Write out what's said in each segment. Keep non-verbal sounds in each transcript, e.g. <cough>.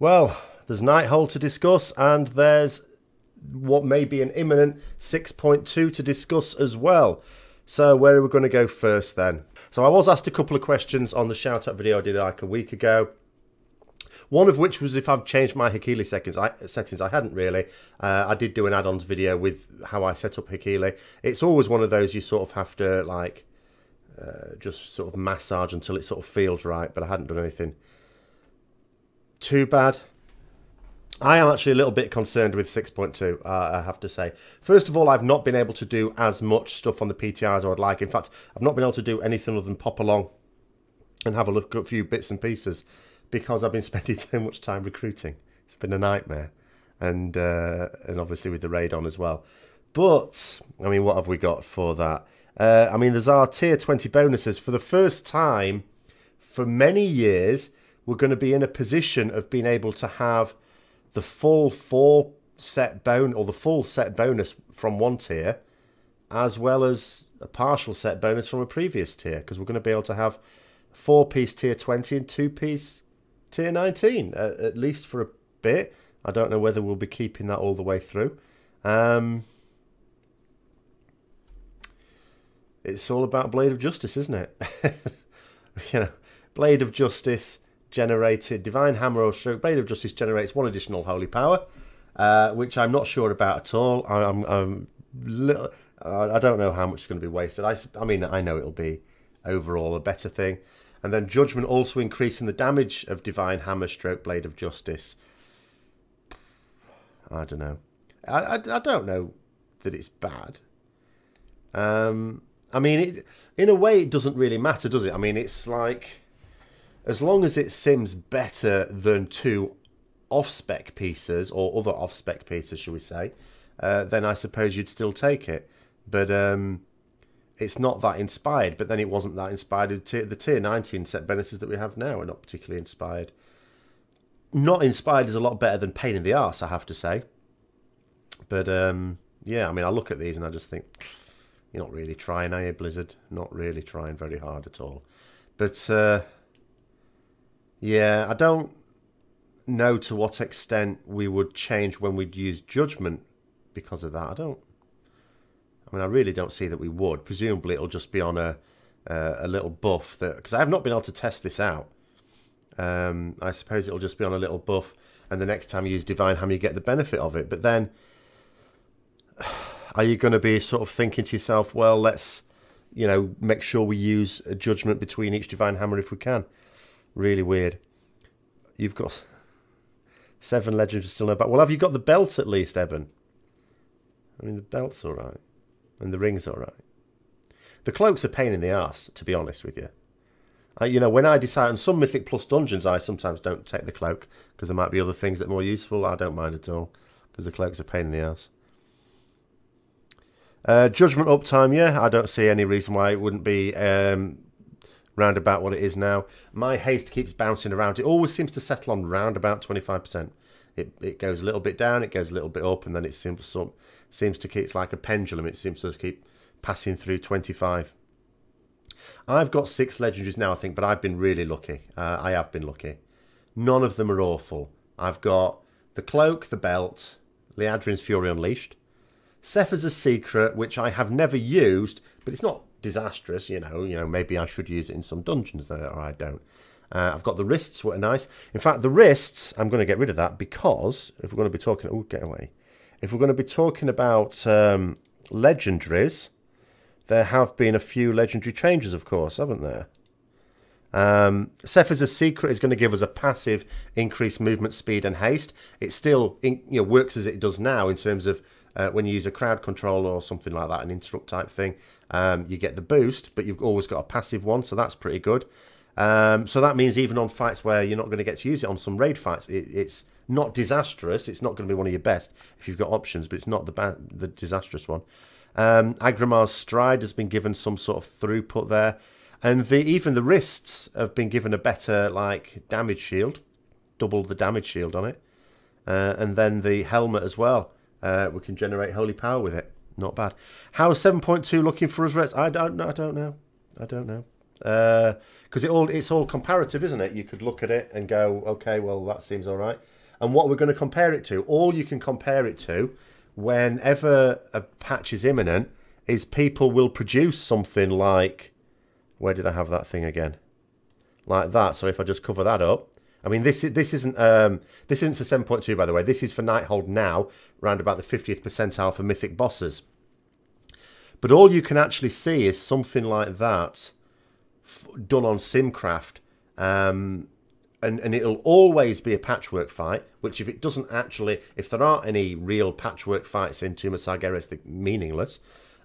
Well, there's Nighthold to discuss, and there's what may be an imminent 6.2 to discuss as well. So, where are we going to go first then? So, I was asked a couple of questions on the shout out video I did like a week ago. One of which was if I've changed my Hekili settings. I, settings. I hadn't really. Uh, I did do an add-ons video with how I set up Hekili. It's always one of those you sort of have to like uh, just sort of massage until it sort of feels right. But I hadn't done anything too bad. I am actually a little bit concerned with 6.2, uh, I have to say. First of all, I've not been able to do as much stuff on the PTR as I would like. In fact, I've not been able to do anything other than pop along and have a look at a few bits and pieces because I've been <laughs> spending so much time recruiting. It's been a nightmare. And, uh, and obviously with the raid on as well. But, I mean, what have we got for that? Uh, I mean, there's our tier 20 bonuses. For the first time for many years, we're going to be in a position of being able to have the full four set bone or the full set bonus from one tier as well as a partial set bonus from a previous tier because we're going to be able to have four piece tier 20 and two piece tier 19 uh, at least for a bit. I don't know whether we'll be keeping that all the way through. Um, it's all about blade of justice isn't it? <laughs> You know blade of justice generated Divine Hammer or Stroke Blade of Justice generates one additional holy power, uh, which I'm not sure about at all. I'm, I'm little, uh, I don't know how much is going to be wasted. I, I mean, I know it'll be overall a better thing. And then Judgment also increasing the damage of Divine Hammer Stroke Blade of Justice. I don't know. I, I, I don't know that it's bad. Um, I mean, it, in a way, it doesn't really matter, does it? I mean, it's like as long as it sims better than two off-spec pieces or other off-spec pieces, shall we say, uh, then I suppose you'd still take it. But um, it's not that inspired. But then it wasn't that inspired. The tier, the tier 19 set bonuses that we have now are not particularly inspired. Not inspired is a lot better than pain in the ass, I have to say. But um, yeah, I mean, I look at these and I just think, you're not really trying, are you, Blizzard? Not really trying very hard at all. But uh, yeah, I don't know to what extent we would change when we'd use judgment because of that. I don't. I mean, I really don't see that we would. Presumably, it'll just be on a uh, a little buff that because I have not been able to test this out. Um, I suppose it'll just be on a little buff, and the next time you use Divine Hammer, you get the benefit of it. But then, <sighs> are you going to be sort of thinking to yourself, well, let's you know make sure we use a judgment between each Divine Hammer if we can? Really weird. You've got <laughs> seven legends still no back. Well, have you got the belt at least, Eben? I mean, the belt's all right, and the ring's all right. The cloak's a pain in the ass, to be honest with you. I, you know, when I decide on some Mythic Plus dungeons, I sometimes don't take the cloak because there might be other things that are more useful. I don't mind at all because the cloak's a pain in the ass. Uh, judgment uptime, yeah, I don't see any reason why it wouldn't be um, round about what it is now. My haste keeps bouncing around. It always seems to settle on round about 25%. It, it goes a little bit down, it goes a little bit up, and then it seems, seems to keep, it's like a pendulum, it seems to keep passing through 25. I've got six legendaries now, I think, but I've been really lucky. Uh, I have been lucky. None of them are awful. I've got the Cloak, the Belt, Liadrin's Fury Unleashed, Sephuz's Secret, which I have never used, but it's not disastrous. You know, you know, maybe I should use it in some dungeons though, or I don't. Uh, I've got the wrists, what are nice. In fact, the wrists, I'm going to get rid of that because if we're going to be talking, oh, get away. If we're going to be talking about um, legendaries, there have been a few legendary changes, of course, haven't there? Um, Sephuz's Secret is going to give us a passive increased movement speed and haste. It still in, you know works as it does now in terms of uh, when you use a crowd control or something like that, an interrupt type thing um, you get the boost, but you've always got a passive one, so that's pretty good. Um, so that means even on fights where you're not going to get to use it on some raid fights, it, it's not disastrous. It's not going to be one of your best if you've got options, but it's not the the disastrous one. Um, Aggramar's stride has been given some sort of throughput there, and the even the wrists have been given a better like damage shield, double the damage shield on it, uh, and then the helmet as well. Uh, we can generate holy power with it. Not bad. How's 7.2 looking for us, Reds? I don't know. I don't know. I don't know. Because uh, it all it's all comparative, isn't it? You could look at it and go, okay, well that seems all right. And what we're going to compare it to, all you can compare it to, whenever a patch is imminent, is people will produce something like, where did I have that thing again? Like that. So if I just cover that up, I mean, this is this isn't um, this isn't for 7.2, by the way. This is for Nighthold now, around about the 50th percentile for Mythic bosses. But all you can actually see is something like that done on Simcraft. Um, and, and it'll always be a Patchwerk fight, which if it doesn't actually, if there aren't any real Patchwerk fights in Tomb of Sargeras, they're meaningless.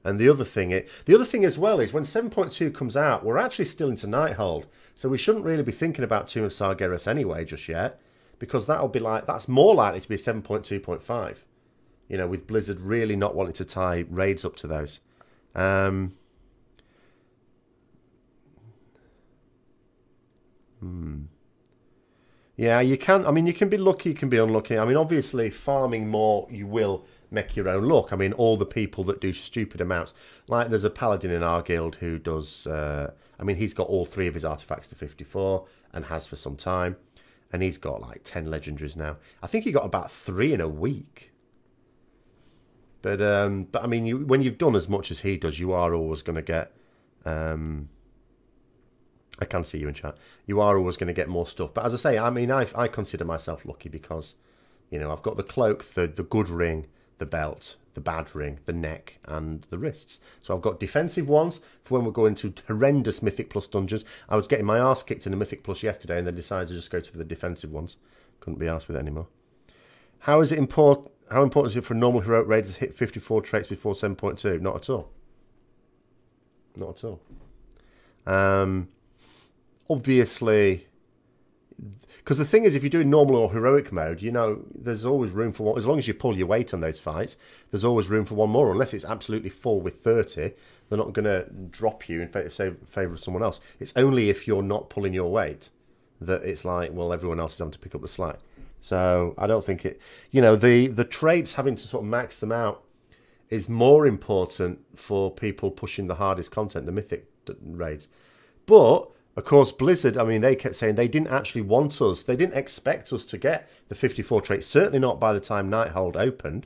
And the other thing, it, the other thing as well is when 7.2 comes out, we're actually still into Nighthold. So we shouldn't really be thinking about Tomb of Sargeras anyway just yet, because that'll be like, that's more likely to be 7.2.5. You know, with Blizzard really not wanting to tie raids up to those. Um, hmm. Yeah, you can. I mean, you can be lucky, you can be unlucky. I mean, obviously, farming more, you will make your own luck. I mean, all the people that do stupid amounts, like there's a paladin in our guild who does. Uh, I mean, he's got all three of his artifacts to 54 and has for some time, and he's got like 10 legendaries now. I think he got about three in a week. But um, but I mean, you, when you've done as much as he does, you are always going to get. Um, I can see you in chat. You are always going to get more stuff. But as I say, I mean, I I consider myself lucky because, you know, I've got the cloak, the the good ring, the belt, the bad ring, the neck, and the wrists. So I've got defensive ones for when we're going to horrendous Mythic Plus dungeons. I was getting my ass kicked in the Mythic Plus yesterday and then decided to just go to the defensive ones. Couldn't be asked with it anymore. How is it important? How important is it for a normal heroic raiders to hit 54 traits before 7.2? Not at all. Not at all. Um, obviously, because the thing is, if you're doing normal or heroic mode, you know, there's always room for one. As long as you pull your weight on those fights, there's always room for one more. Unless it's absolutely full with 30, they're not going to drop you in favour of someone else. It's only if you're not pulling your weight that it's like, well, everyone else is having to pick up the slack. So I don't think it, you know, the the traits having to sort of max them out is more important for people pushing the hardest content, the mythic raids. But of course, Blizzard, I mean, they kept saying they didn't actually want us, they didn't expect us to get the 54 traits, certainly not by the time Nighthold opened.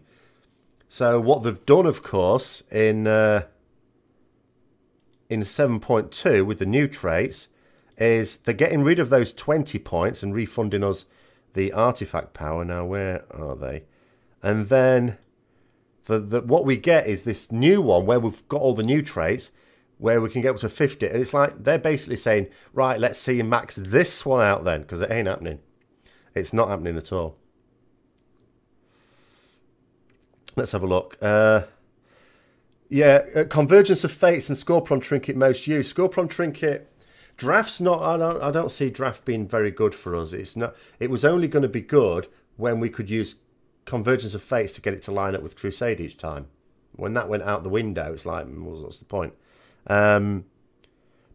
So what they've done, of course, in uh, in 7.2 with the new traits is they're getting rid of those 20 points and refunding us the artifact power. Now, where are they? And then the, the what we get is this new one where we've got all the new traits where we can get up to 50. And it's like they're basically saying, right, let's see max this one out then because it ain't happening. It's not happening at all. Let's have a look. Uh, yeah, uh, Convergence of Fates and Scorpion Trinket most used. Scorpion Trinket Draft's not. I don't. I don't see draft being very good for us. It's not. It was only going to be good when we could use Convergence of Fates to get it to line up with Crusade each time. When that went out the window, it's like, what's the point? Um,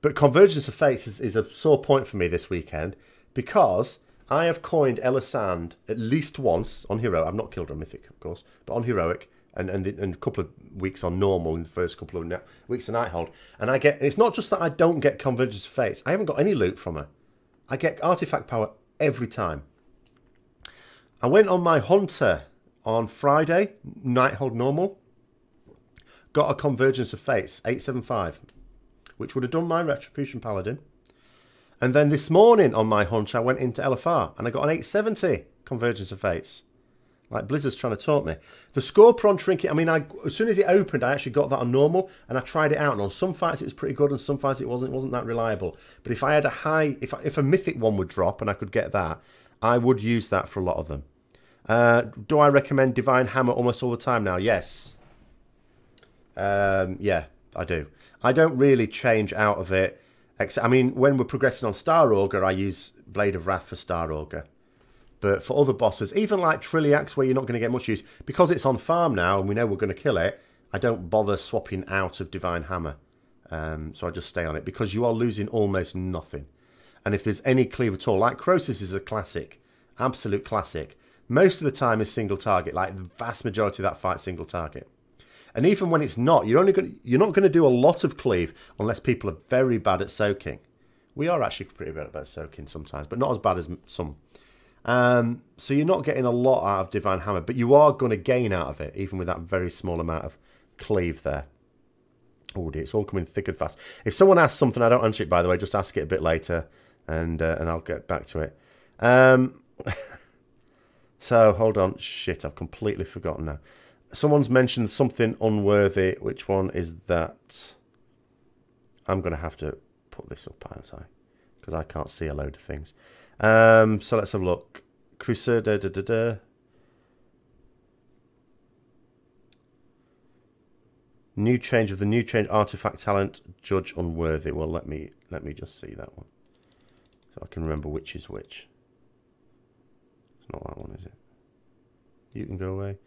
but Convergence of Fates is, is a sore point for me this weekend because I have coined Elisande at least once on Hero. I've not killed her on Mythic, of course, but on Heroic and, and, and a couple of weeks on normal in the first couple of weeks of Nighthold. And I get, and it's not just that I don't get Convergence of Fates, I haven't got any loot from her. I get artifact power every time. I went on my Hunter on Friday, Nighthold normal, got a Convergence of Fates, 875, which would have done my Retribution Paladin. And then this morning on my Hunter, I went into LFR and I got an 870 Convergence of Fates. Like Blizzard's trying to taunt me. The Scorpion Trinket, I mean, I, as soon as it opened, I actually got that on normal and I tried it out. And on some fights it was pretty good and some fights it wasn't. It wasn't that reliable. But if I had a high, if, if a mythic one would drop and I could get that, I would use that for a lot of them. Uh, do I recommend Divine Hammer almost all the time now? Yes. Um, yeah, I do. I don't really change out of it. Except, I mean, when we're progressing on Star Augur, I use Blade of Wrath for Star Augur. But for other bosses, even like Trilliax, where you're not going to get much use, because it's on farm now and we know we're going to kill it, I don't bother swapping out of Divine Hammer. Um, so I just stay on it because you are losing almost nothing. And if there's any cleave at all, like Krosus is a classic, absolute classic. Most of the time is single target, like the vast majority of that fight single target. And even when it's not, you're only going you're not going to do a lot of cleave unless people are very bad at soaking. We are actually pretty bad at soaking sometimes, but not as bad as some. Um, so you're not getting a lot out of Divine Hammer, but you are going to gain out of it, even with that very small amount of cleave there. Oh dear, it's all coming thick and fast. If someone asks something, I don't answer it, by the way, just ask it a bit later, and uh, and I'll get back to it. Um, <laughs> so, hold on. Shit, I've completely forgotten now. Someone's mentioned something unworthy. Which one is that? I'm going to have to put this up, aren't I? Because I can't see a load of things. Um, so let's have a look. Crusader, da, da, da. New change of the new change artifact talent judge unworthy. Well, let me let me just see that one, so I can remember which is which. It's not that one, is it? You can go away.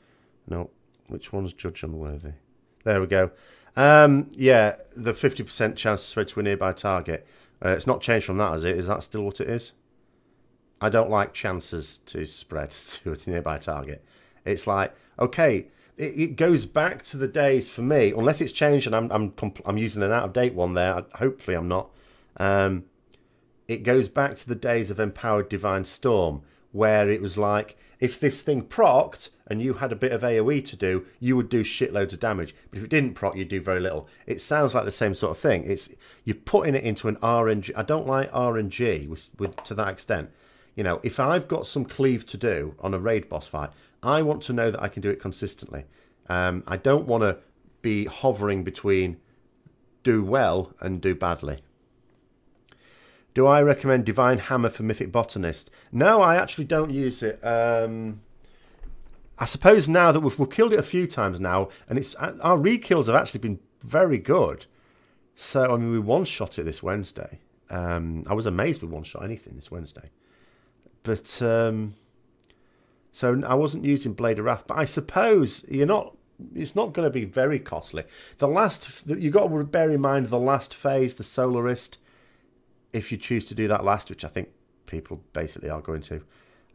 No, which one's judge unworthy? There we go. Um, yeah, the 50% chance to spread to a nearby target. Uh, it's not changed from that, is it? Is that still what it is? I don't like chances to spread <laughs> to a nearby target. It's like, okay, it, it goes back to the days for me, unless it's changed and I'm, I'm, I'm using an out of date one there. Hopefully, I'm not. Um, it goes back to the days of Empowered Divine Storm, where it was like, if this thing procced and you had a bit of AoE to do, you would do shitloads of damage. But if it didn't proc, you'd do very little. It sounds like the same sort of thing. It's you're putting it into an RNG. I don't like RNG with, with to that extent. You know, if I've got some cleave to do on a raid boss fight, I want to know that I can do it consistently. Um, I don't want to be hovering between do well and do badly. Do I recommend Divine Hammer for Mythic Botanist? No, I actually don't use it. Um, I suppose now that we've, we've killed it a few times now, and it's our re-kills have actually been very good. So, I mean, we one-shot it this Wednesday. Um, I was amazed we one-shot anything this Wednesday. But, um, so I wasn't using Blade of Wrath, but I suppose you're not it's not going to be very costly. The last, you've got to bear in mind the last phase, the Solarist, if you choose to do that last, which I think people basically are going to,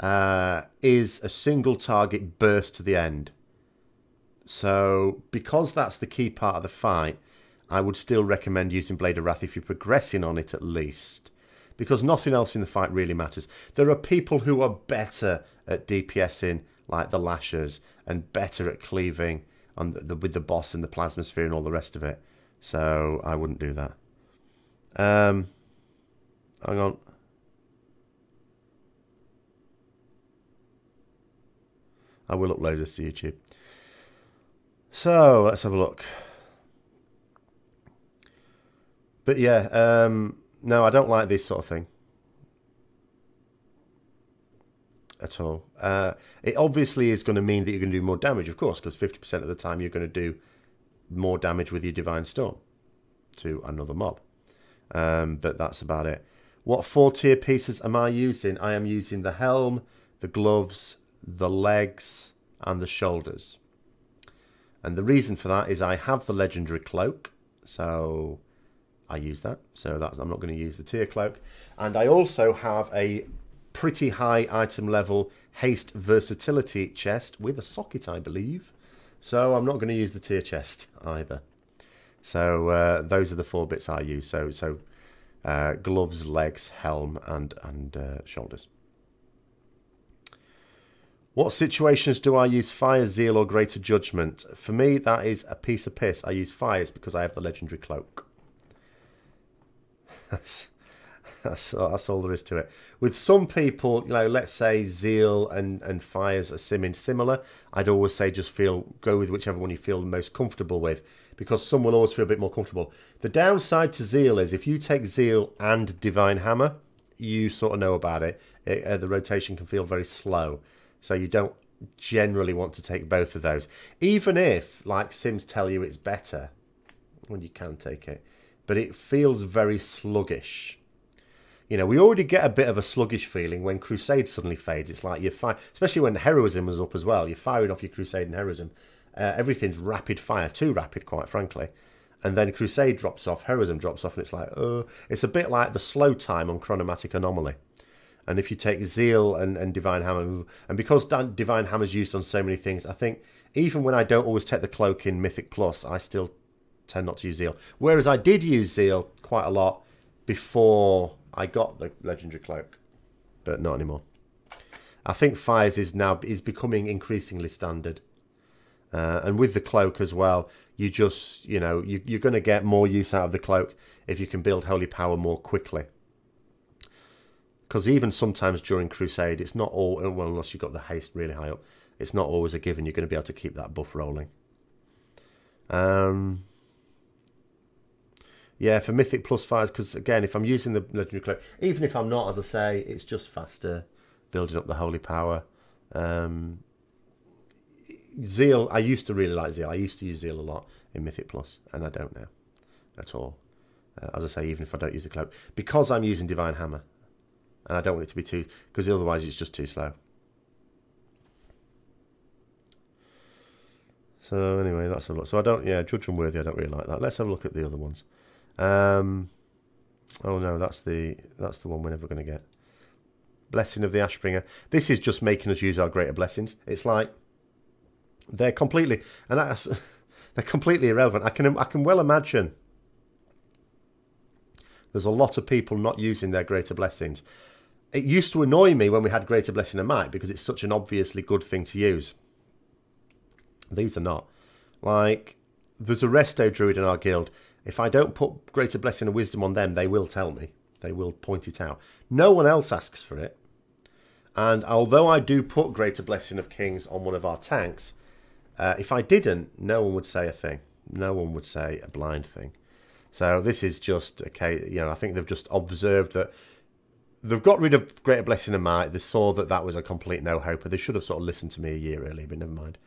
uh, is a single target burst to the end. So because that's the key part of the fight, I would still recommend using Blade of Wrath if you're progressing on it at least. Because nothing else in the fight really matters. There are people who are better at DPSing, like the Lashers, and better at cleaving on the, the, with the boss and the plasma sphere and all the rest of it. So I wouldn't do that. Um, Hang on. I will upload this to YouTube. So let's have a look. But yeah, um, no, I don't like this sort of thing at all. Uh, it obviously is going to mean that you're going to do more damage, of course, because 50% of the time you're going to do more damage with your Divine Storm to another mob. Um, but that's about it. What four tier pieces am I using? I am using the helm, the gloves, the legs, and the shoulders. And the reason for that is I have the legendary cloak, so I use that. So that's I'm not going to use the tier cloak. And I also have a pretty high item level haste versatility chest with a socket, I believe. So I'm not going to use the tier chest <laughs> either. So uh, those are the four bits I use. So so uh, gloves, legs, helm, and and uh, shoulders. What situations do I use fire, zeal, or greater judgment? For me, that is a piece of piss. I use fires because I have the legendary cloak. <laughs> that's, that's, that's all there is to it. With some people, you know, let's say zeal and, and fires are simming similar. I'd always say just feel go with whichever one you feel most comfortable with because some will always feel a bit more comfortable. The downside to Zeal is if you take Zeal and Divine Hammer, you sort of know about it. it uh, the rotation can feel very slow, so you don't generally want to take both of those. Even if, like Sims tell you it's better, when you can take it, but it feels very sluggish. You know, we already get a bit of a sluggish feeling when Crusade suddenly fades. It's like you're fine, especially when Heroism was up as well. You're firing off your Crusade and Heroism, uh, everything's rapid fire, too rapid, quite frankly. And then Crusade drops off, Heroism drops off, and it's like, uh, it's a bit like the slow time on Chronomatic Anomaly. And if you take Zeal and, and Divine Hammer, and because Divine Hammer's used on so many things, I think even when I don't always take the cloak in Mythic Plus, I still tend not to use Zeal. Whereas I did use Zeal quite a lot before I got the Legendary Cloak, but not anymore. I think Fires is now is becoming increasingly standard. Uh, and with the cloak as well, you just, you know, you, you're going to get more use out of the cloak if you can build Holy Power more quickly. Because even sometimes during Crusade, it's not all, well, unless you've got the haste really high up, it's not always a given you're going to be able to keep that buff rolling. Um, yeah, for Mythic plus fives, because again, if I'm using the Legendary Cloak, even if I'm not, as I say, it's just faster building up the Holy Power. Um, Zeal, I used to really like Zeal. I used to use Zeal a lot in Mythic Plus, and I don't now at all. Uh, as I say, even if I don't use the cloak, because I'm using Divine Hammer, and I don't want it to be too, because otherwise it's just too slow. So anyway, that's a lot. So I don't, yeah, Judge Unworthy, I don't really like that. Let's have a look at the other ones. Um, oh no, that's the that's the one we're never going to get. Blessing of the Ashbringer. This is just making us use our greater blessings. It's like they're completely and that's <laughs> they're completely irrelevant. I can I can well imagine there's a lot of people not using their greater blessings. It used to annoy me when we had greater blessing of might because it's such an obviously good thing to use. These are not. Like there's a resto druid in our guild. If I don't put greater blessing of wisdom on them, they will tell me. They will point it out. No one else asks for it. And although I do put greater blessing of kings on one of our tanks, uh, if I didn't, no one would say a thing. No one would say a blind thing. So this is just okay. You know, I think they've just observed that they've got rid of Greater Blessing of Might. They saw that that was a complete no hope. They should have sort of listened to me a year earlier, but never mind.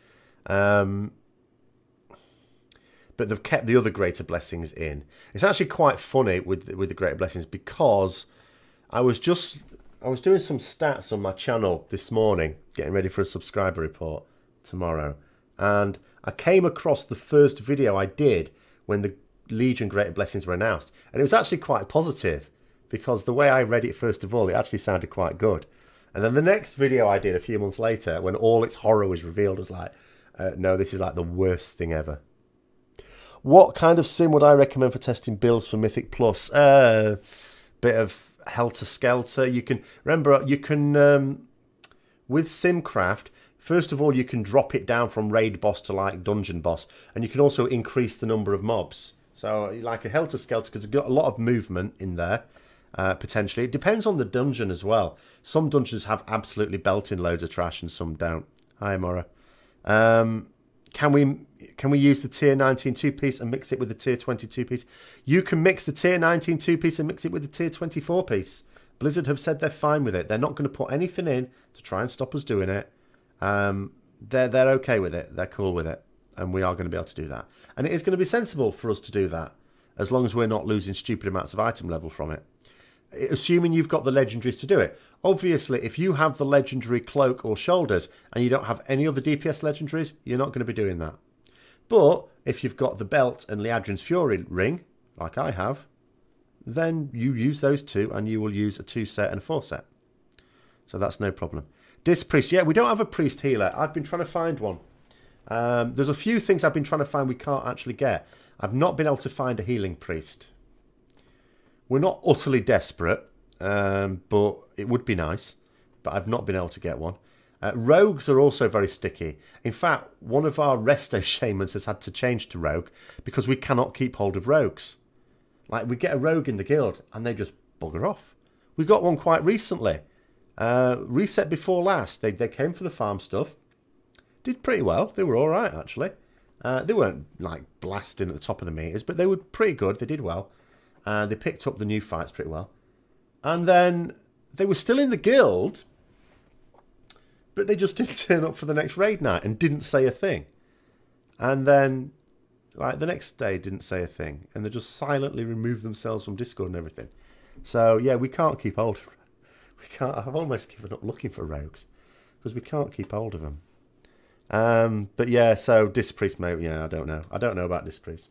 Um, but they've kept the other Greater Blessings in. It's actually quite funny with with the Greater Blessings because I was just I was doing some stats on my channel this morning, getting ready for a subscriber report tomorrow, and I came across the first video I did when the Legion Greater Blessings were announced, and it was actually quite positive because the way I read it first of all, it actually sounded quite good. And then the next video I did a few months later, when all its horror was revealed, was like, uh, no, this is like the worst thing ever. What kind of sim would I recommend for testing builds for Mythic Plus? Uh, bit of Helter Skelter. You can remember you can um, with Simcraft First of all, you can drop it down from raid boss to like dungeon boss, and you can also increase the number of mobs. So, like a Helter Skelter, because it's got a lot of movement in there, uh, potentially. It depends on the dungeon as well. Some dungeons have absolutely belting loads of trash, and some don't. Hi, Mora. Um, can we can we use the tier 19 two piece and mix it with the tier 22 piece? You can mix the tier 19 two piece and mix it with the tier 24 piece. Blizzard have said they're fine with it. They're not going to put anything in to try and stop us doing it. Um, they're they're okay with it. They're cool with it, and we are going to be able to do that. And it is going to be sensible for us to do that, as long as we're not losing stupid amounts of item level from it. Assuming you've got the legendaries to do it. Obviously, if you have the legendary cloak or shoulders and you don't have any other DPS legendaries, you're not going to be doing that. But if you've got the belt and Liadrin's Fury ring, like I have, then you use those two and you will use a two set and a four set. So that's no problem. Disc priest. Yeah, we don't have a priest healer. I've been trying to find one. Um, there's a few things I've been trying to find we can't actually get. I've not been able to find a healing priest. We're not utterly desperate, um, but it would be nice. But I've not been able to get one. Uh, rogues are also very sticky. In fact, one of our resto <laughs> shamans has had to change to rogue because we cannot keep hold of rogues. Like, we get a rogue in the guild and they just bugger off. We got one quite recently uh, reset before last, they, they came for the farm stuff. Did pretty well. They were all right, actually. Uh, they weren't like blasting at the top of the meters, but they were pretty good. They did well. Uh, they picked up the new fights pretty well. And then they were still in the guild, but they just <laughs> didn't turn up for the next raid night and didn't say a thing. And then, like, the next day didn't say a thing. And they just silently removed themselves from Discord and everything. So, yeah, we can't keep hold we can't. I've almost given up looking for rogues because we can't keep hold of them. Um, but yeah, so Disc Priest, mate. Yeah, I don't know. I don't know about Disc Priest,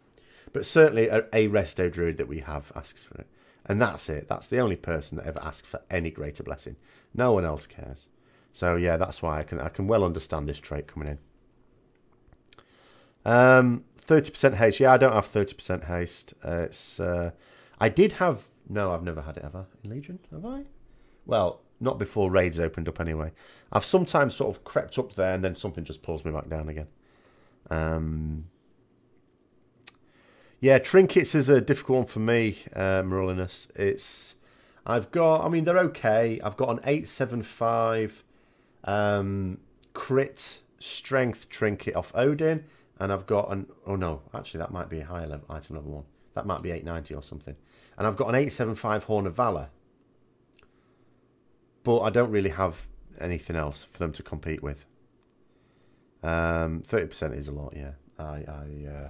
but certainly a, a Resto Druid that we have asks for it. And that's it. That's the only person that ever asked for any greater blessing. No one else cares. So yeah, that's why I can I can well understand this trait coming in. Um, 30% haste. Yeah, I don't have 30% haste. Uh, it's uh, I did have no, I've never had it ever in Legion, have I? Well, not before raids opened up anyway. I've sometimes sort of crept up there and then something just pulls me back down again. Um, yeah, trinkets is a difficult one for me, uh, Marilinus. It's I've got. I mean, they're okay. I've got an eight seven five um, crit strength trinket off Odyn, and I've got an. Oh no, actually, that might be a higher level item level one. That might be eight ninety or something. And I've got an eight seven five Horn of Valor, but I don't really have anything else for them to compete with. Um, thirty percent is a lot. Yeah, I. I uh,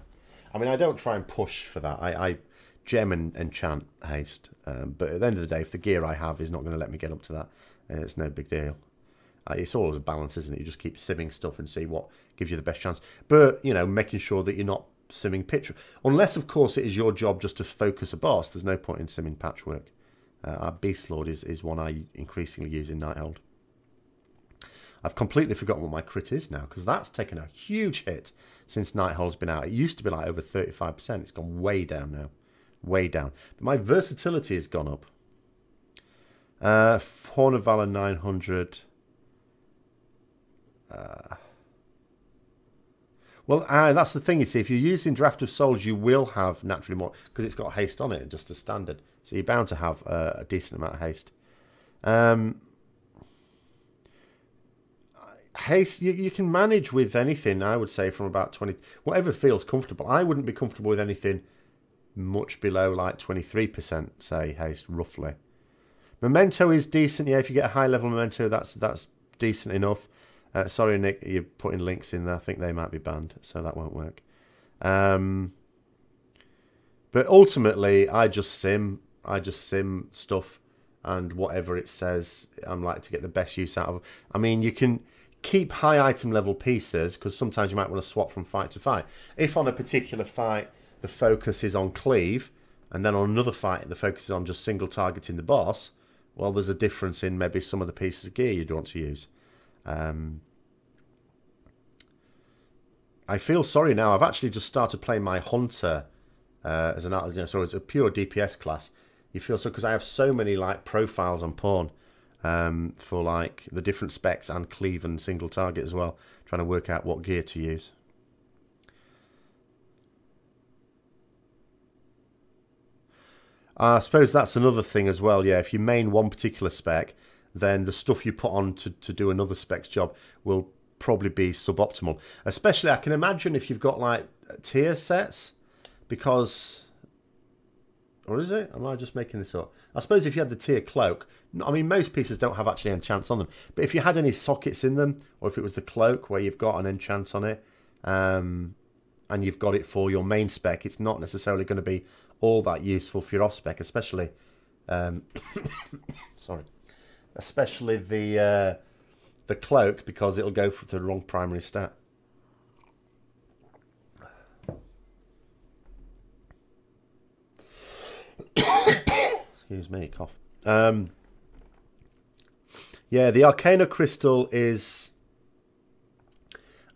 I mean, I don't try and push for that. I, I gem and enchant haste, um, but at the end of the day, if the gear I have is not going to let me get up to that, uh, it's no big deal. Uh, it's always a balance, isn't it? You just keep simming stuff and see what gives you the best chance. But you know, making sure that you're not simming pitch, unless of course it is your job just to focus a boss. There's no point in simming Patchwerk. Uh, our Beast Lord is is one I increasingly use in Nighthold. I've completely forgotten what my crit is now because that's taken a huge hit since Nighthold's been out. It used to be like over 35%. It's gone way down now. Way down. But my versatility has gone up. Uh, Horn of Valor 900. Uh, well, uh, that's the thing, you see. If you're using Draft of Souls, you will have naturally more, because it's got haste on it, just a standard. So you're bound to have a decent amount of haste. Um, haste you, you can manage with anything i would say from about 20 whatever feels comfortable. I wouldn't be comfortable with anything much below like 23% say haste roughly. Memento is decent yeah if you get a high level memento that's that's decent enough. Uh, sorry nick you're putting links in there. I think they might be banned so that won't work. Um, but ultimately i just sim i just sim stuff and whatever it says i'm like to get the best use out of i mean you can keep high item level pieces because sometimes you might want to swap from fight to fight. If on a particular fight the focus is on cleave, and then on another fight the focus is on just single targeting the boss, well, there's a difference in maybe some of the pieces of gear you'd want to use. Um, I feel sorry now. I've actually just started playing my hunter uh, as an you know, so it's a pure DPS class. You feel so because I have so many like profiles on pawn um, for like the different specs and cleave and single target as well, trying to work out what gear to use. I suppose that's another thing as well, yeah, if you main one particular spec, then the stuff you put on to, to do another spec's job will probably be suboptimal. Especially, I can imagine if you've got like tier sets, because... Or is it? Am I just making this up? I suppose if you had the tier cloak, I mean, most pieces don't have actually enchants on them, but if you had any sockets in them, or if it was the cloak where you've got an enchant on it, um, and you've got it for your main spec, it's not necessarily going to be all that useful for your off spec, especially, um, <coughs> sorry, especially the uh, the cloak because it'll go for the wrong primary stat. Excuse me, cough. Um, yeah, the Arcana Crystal is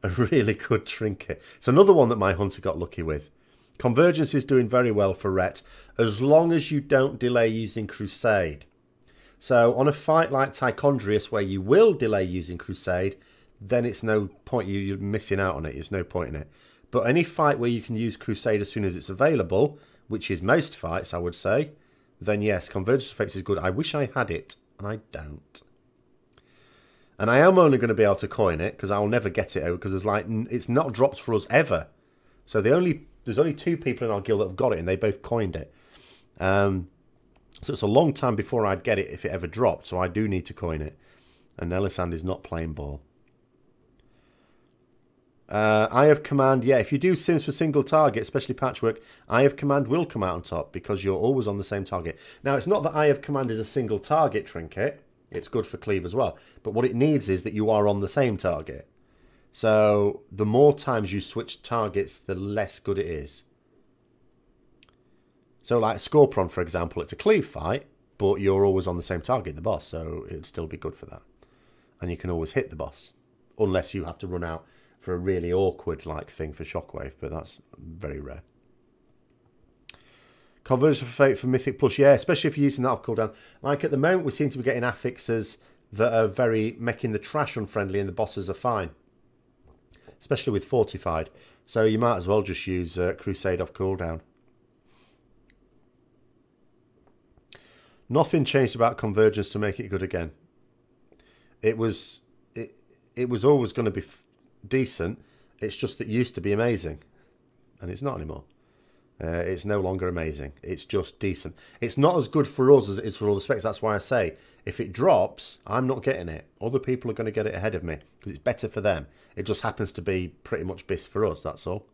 a <laughs> really good trinket. It's another one that my hunter got lucky with. Convergence is doing very well for Ret, as long as you don't delay using Crusade. So on a fight like Tichondrius, where you will delay using Crusade, then it's no point, you're missing out on it, there's no point in it. But any fight where you can use Crusade as soon as it's available, which is most fights, I would say, then yes, Convergence of Fates is good. I wish I had it, and I don't. And I am only going to be able to coin it because I'll never get it out because there's like it's not dropped for us ever. So the only there's only two people in our guild that have got it and they both coined it. Um, so it's a long time before I'd get it if it ever dropped. So I do need to coin it. And Elisande is not playing ball. Uh, Eye of Command, yeah, if you do sims for single target, especially Patchwerk, Eye of Command will come out on top because you're always on the same target. Now, it's not that Eye of Command is a single target trinket. It's good for cleave as well. But what it needs is that you are on the same target. So the more times you switch targets, the less good it is. So like Scorpion, for example, it's a cleave fight, but you're always on the same target, the boss, so it'd still be good for that. And you can always hit the boss, unless you have to run out for a really awkward like thing for Shockwave, but that's very rare. Conversion for Fate for Mythic Plus, yeah, especially if you're using that off cooldown. Like at the moment, we seem to be getting affixes that are very making the trash unfriendly and the bosses are fine. Especially with Fortified. So you might as well just use uh, Crusade off cooldown. Nothing changed about Convergence to make it good again. It was it it was always going to be decent. It's just it used to be amazing, and it's not anymore. Uh, it's no longer amazing. It's just decent. It's not as good for us as it is for all the specs. That's why I say if it drops, I'm not getting it. Other people are going to get it ahead of me because it's better for them. It just happens to be pretty much bis for us. That's all.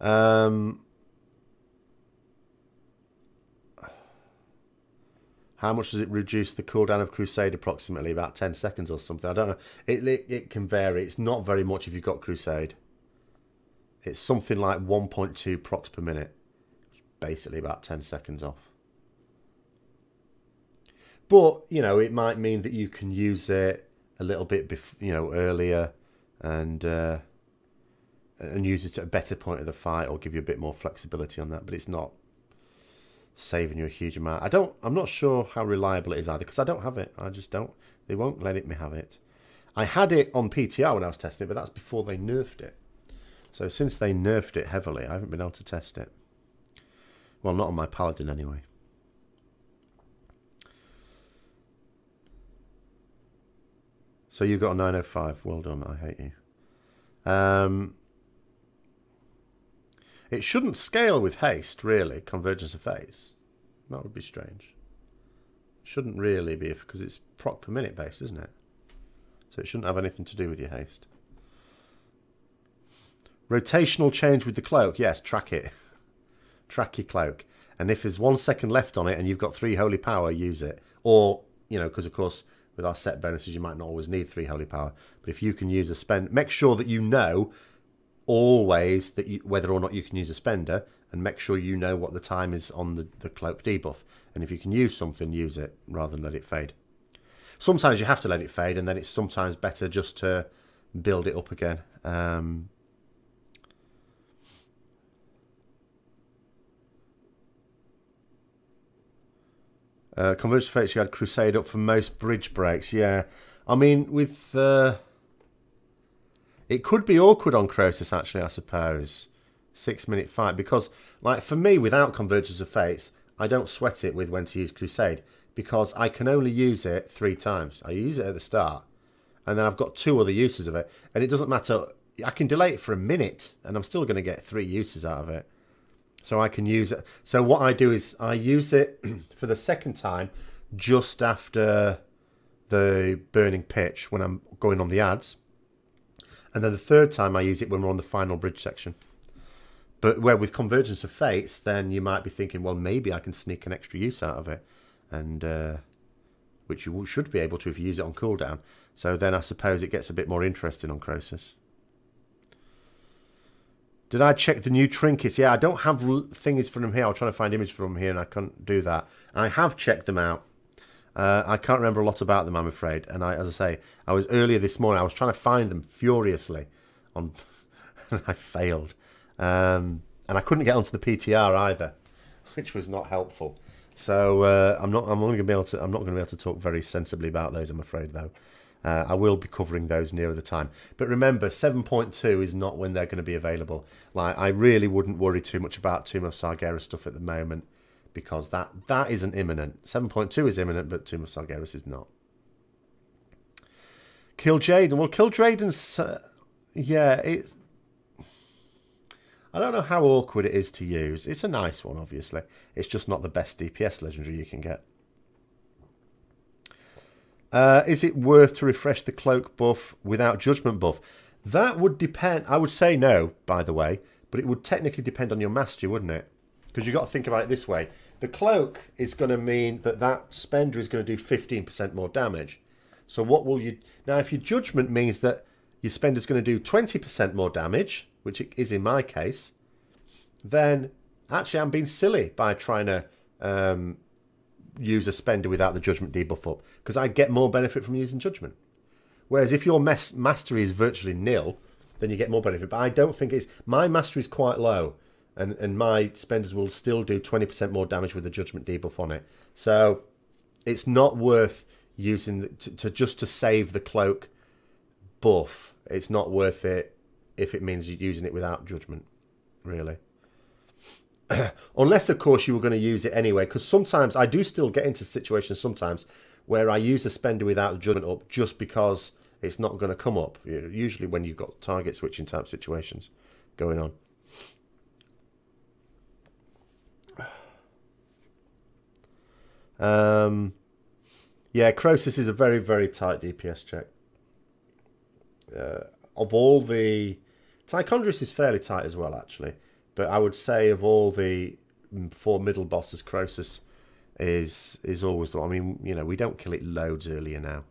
Um, how much does it reduce the cooldown of Crusade? Approximately about 10 seconds or something. I don't know. It, it, it can vary. It's not very much if you've got Crusade. It's something like 1.2 procs per minute. Basically about 10 seconds off. But, you know, it might mean that you can use it a little bit, you know, earlier and uh, and use it at a better point of the fight or give you a bit more flexibility on that. But it's not saving you a huge amount. I don't. I'm not sure how reliable it is either because I don't have it. I just don't. They won't let it me have it. I had it on PTR when I was testing it, but that's before they nerfed it. So since they nerfed it heavily, I haven't been able to test it. Well, not on my Paladin anyway. So you've got a 905. Well done. I hate you. Um, it shouldn't scale with haste, really, convergence of phase. That would be strange. Shouldn't really be because it's proc per minute based, isn't it? So it shouldn't have anything to do with your haste. Rotational change with the cloak. Yes, track it. <laughs> track your cloak. And if there's one second left on it and you've got three holy power, use it. Or, you know, because of course with our set bonuses you might not always need three holy power. But if you can use a spend, make sure that you know always that you, whether or not you can use a spender and make sure you know what the time is on the, the cloak debuff. And if you can use something, use it rather than let it fade. Sometimes you have to let it fade and then it's sometimes better just to build it up again. Um, Uh, Convergence Fates, you had Crusade up for most bridge breaks. Yeah. I mean, with. Uh, it could be awkward on Krosus, actually, I suppose. Six minute fight. Because, like, for me, without Convergence of Fates, I don't sweat it with when to use Crusade. Because I can only use it three times. I use it at the start. And then I've got two other uses of it. And it doesn't matter. I can delay it for a minute. And I'm still going to get three uses out of it. So I can use it. So what I do is I use it <clears throat> for the second time just after the burning pitch when I'm going on the ads. And then the third time I use it when we're on the final bridge section. But where with Convergence of Fates, then you might be thinking, well, maybe I can sneak an extra use out of it. And uh, which you should be able to if you use it on cooldown. So then I suppose it gets a bit more interesting on Krosus. Did I check the new trinkets? Yeah, I don't have things from here. I was trying to find images from here and I couldn't do that. I have checked them out. Uh, I can't remember a lot about them, I'm afraid. And I, as I say, I was earlier this morning. I was trying to find them furiously, on, <laughs> and I failed. Um, and I couldn't get onto the PTR either, <laughs> which was not helpful. So uh, I'm not. I'm only going to be able to. I'm not going to be able to talk very sensibly about those. I'm afraid, though. Uh, I will be covering those nearer the time. But remember, 7.2 is not when they're going to be available. Like, I really wouldn't worry too much about Tomb of Sargeras stuff at the moment because that that isn't imminent. 7.2 is imminent, but Tomb of Sargeras is not. Kil'jaeden. Well, Kil'jaeden's... Uh, yeah, it's... I don't know how awkward it is to use. It's a nice one, obviously. It's just not the best DPS legendary you can get. Uh, is it worth to refresh the cloak buff without judgment buff? That would depend. I would say no, by the way, but it would technically depend on your mastery, wouldn't it? Because you've got to think about it this way. The cloak is going to mean that that spender is going to do 15% more damage. So what will you... Now, if your judgment means that your spender is going to do 20% more damage, which it is in my case, then actually I'm being silly by trying to um, use a spender without the judgment debuff up because I get more benefit from using judgment. Whereas if your mastery is virtually nil, then you get more benefit. But I don't think it's my mastery is quite low, and and my spenders will still do twenty percent more damage with the judgment debuff on it. So it's not worth using the, to, to just to save the cloak buff. It's not worth it if it means you're using it without judgment, really. <clears throat> Unless, of course, you were going to use it anyway, because sometimes I do still get into situations sometimes where I use a spender without the judgment up just because it's not going to come up. Usually when you've got target switching type situations going on. Um, yeah, Krosus is a very, very tight DPS check. Uh, of all the... Tichondrius is fairly tight as well, actually. But I would say of all the four middle bosses, Krosus is is always the one. I mean, you know, we don't kill it loads earlier now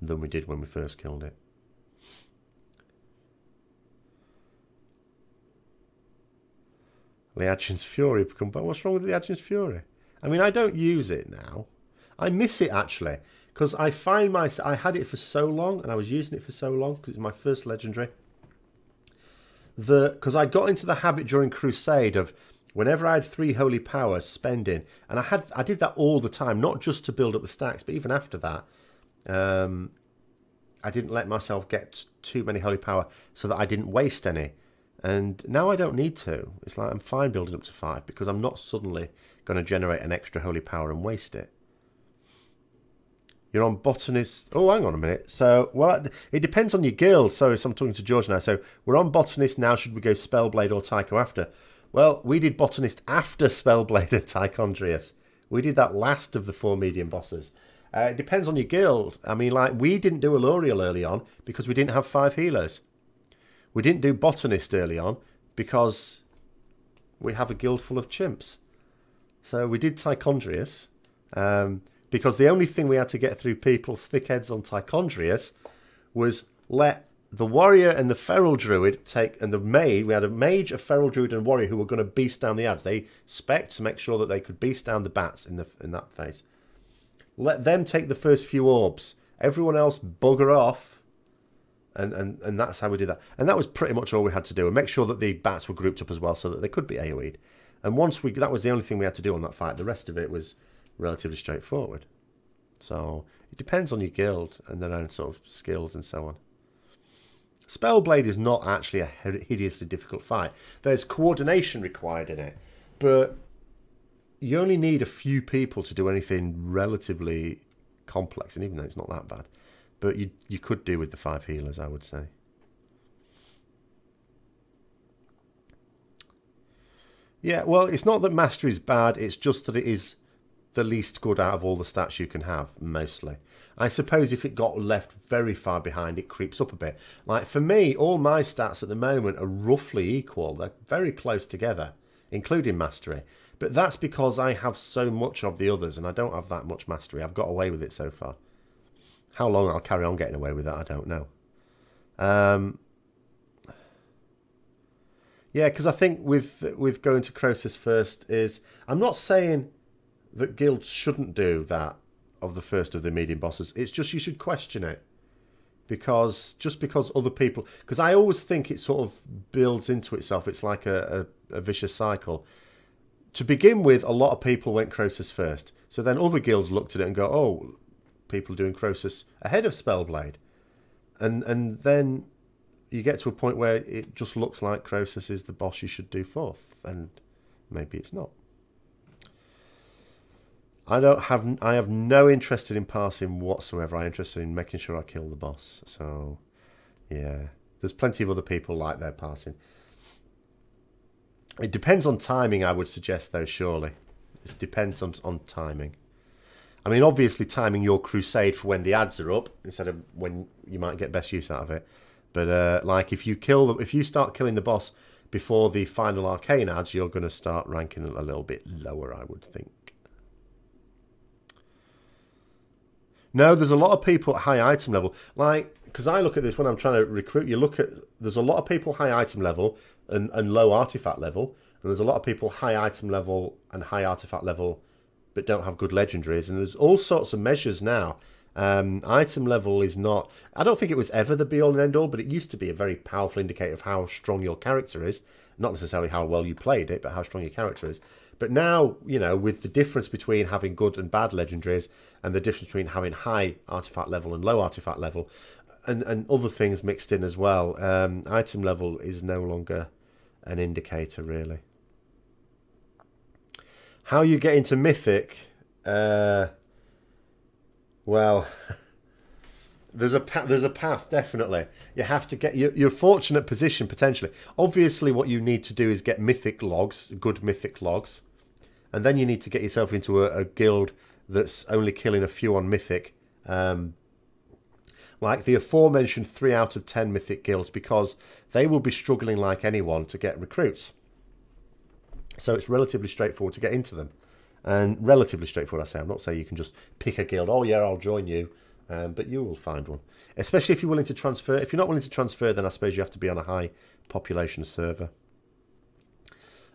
than we did when we first killed it. Liadrin's Fury become what's wrong with Liadrin's Fury? I mean I don't use it now. I miss it actually. Because I find my I had it for so long and I was using it for so long because it's my first legendary. The because I got into the habit during Crusade of whenever I had three holy powers spending, and I had I did that all the time, not just to build up the stacks, but even after that, um, I didn't let myself get too many holy power so that I didn't waste any. And now I don't need to. It's like I'm fine building up to five because I'm not suddenly going to generate an extra holy power and waste it. You're on botanist. Oh, hang on a minute. So, well, it depends on your guild. Sorry, so I'm talking to George now. So, we're on botanist now. Should we go Spellblade or Tycho after? Well, we did botanist after <laughs> Spellblade and Tichondrius. We did that last of the four medium bosses. Uh, it depends on your guild. I mean, like, we didn't do Aluriel early on because we didn't have five healers. We didn't do Botanist early on because we have a guild full of chimps. So we did Tichondrius um, because the only thing we had to get through people's thick heads on Tichondrius was let the warrior and the feral druid take, and the mage, we had a mage, a feral druid, and warrior who were going to beast down the ads. They spec to make sure that they could beast down the bats in the in that phase. Let them take the first few orbs. Everyone else bugger off. And, and, and that's how we did that. And that was pretty much all we had to do. And make sure that the bats were grouped up as well so that they could be AoE'd. And once we, that was the only thing we had to do on that fight. The rest of it was relatively straightforward. So it depends on your guild and their own sort of skills and so on. Spellblade is not actually a hideously difficult fight. There's coordination required in it, but you only need a few people to do anything relatively complex, and even though it's not that bad, but you you could do with the five healers, I would say. Yeah, well, it's not that mastery is bad; it's just that it is the least good out of all the stats you can have, mostly. I suppose if it got left very far behind, it creeps up a bit. Like for me, all my stats at the moment are roughly equal; they're very close together, including mastery. But that's because I have so much of the others and I don't have that much mastery. I've got away with it so far. How long I'll carry on getting away with that, I don't know. Um, yeah, because I think with with going to Krosus first is I'm not saying that guilds shouldn't do that of the first of the medium bosses. It's just you should question it because just because other people because I always think it sort of builds into itself. It's like a, a, a vicious cycle to begin with, a lot of people went Krosus first. So then other guilds looked at it and go, oh, people are doing Krosus ahead of Spellblade. And and then you get to a point where it just looks like Krosus is the boss you should do fourth. And maybe it's not. I don't have I have no interest in passing whatsoever. I'm interested in making sure I kill the boss. So yeah. There's plenty of other people like their passing. It depends on timing, I would suggest, though, surely. It depends on, on timing. I mean, obviously, timing your crusade for when the ads are up instead of when you might get best use out of it. But, uh, like, if you kill, if you start killing the boss before the final arcane ads, you're going to start ranking a little bit lower, I would think. No, there's a lot of people at high item level. Like, because I look at this when I'm trying to recruit, you look at, there's a lot of people high item level and, and low artifact level. And there's a lot of people high item level and high artifact level, but don't have good legendaries. And there's all sorts of measures now. Um, item level is not. I don't think it was ever the be all and end all, but it used to be a very powerful indicator of how strong your character is. Not necessarily how well you played it, but how strong your character is. But now, you know, with the difference between having good and bad legendaries and the difference between having high artifact level and low artifact level, and, and other things mixed in as well, um, item level is no longer an indicator, really. How you get into Mythic? Uh, well, <laughs> there's a there's a path definitely. You have to get your your fortunate position potentially. Obviously, what you need to do is get Mythic logs, good Mythic logs, and then you need to get yourself into a, a guild that's only killing a few on Mythic. Um, like the aforementioned three out of ten Mythic guilds, because they will be struggling like anyone to get recruits. So it's relatively straightforward to get into them. And relatively straightforward, I say. I'm not saying you can just pick a guild, oh yeah, I'll join you. Um, but you will find one. Especially if you're willing to transfer. If you're not willing to transfer, then I suppose you have to be on a high population server.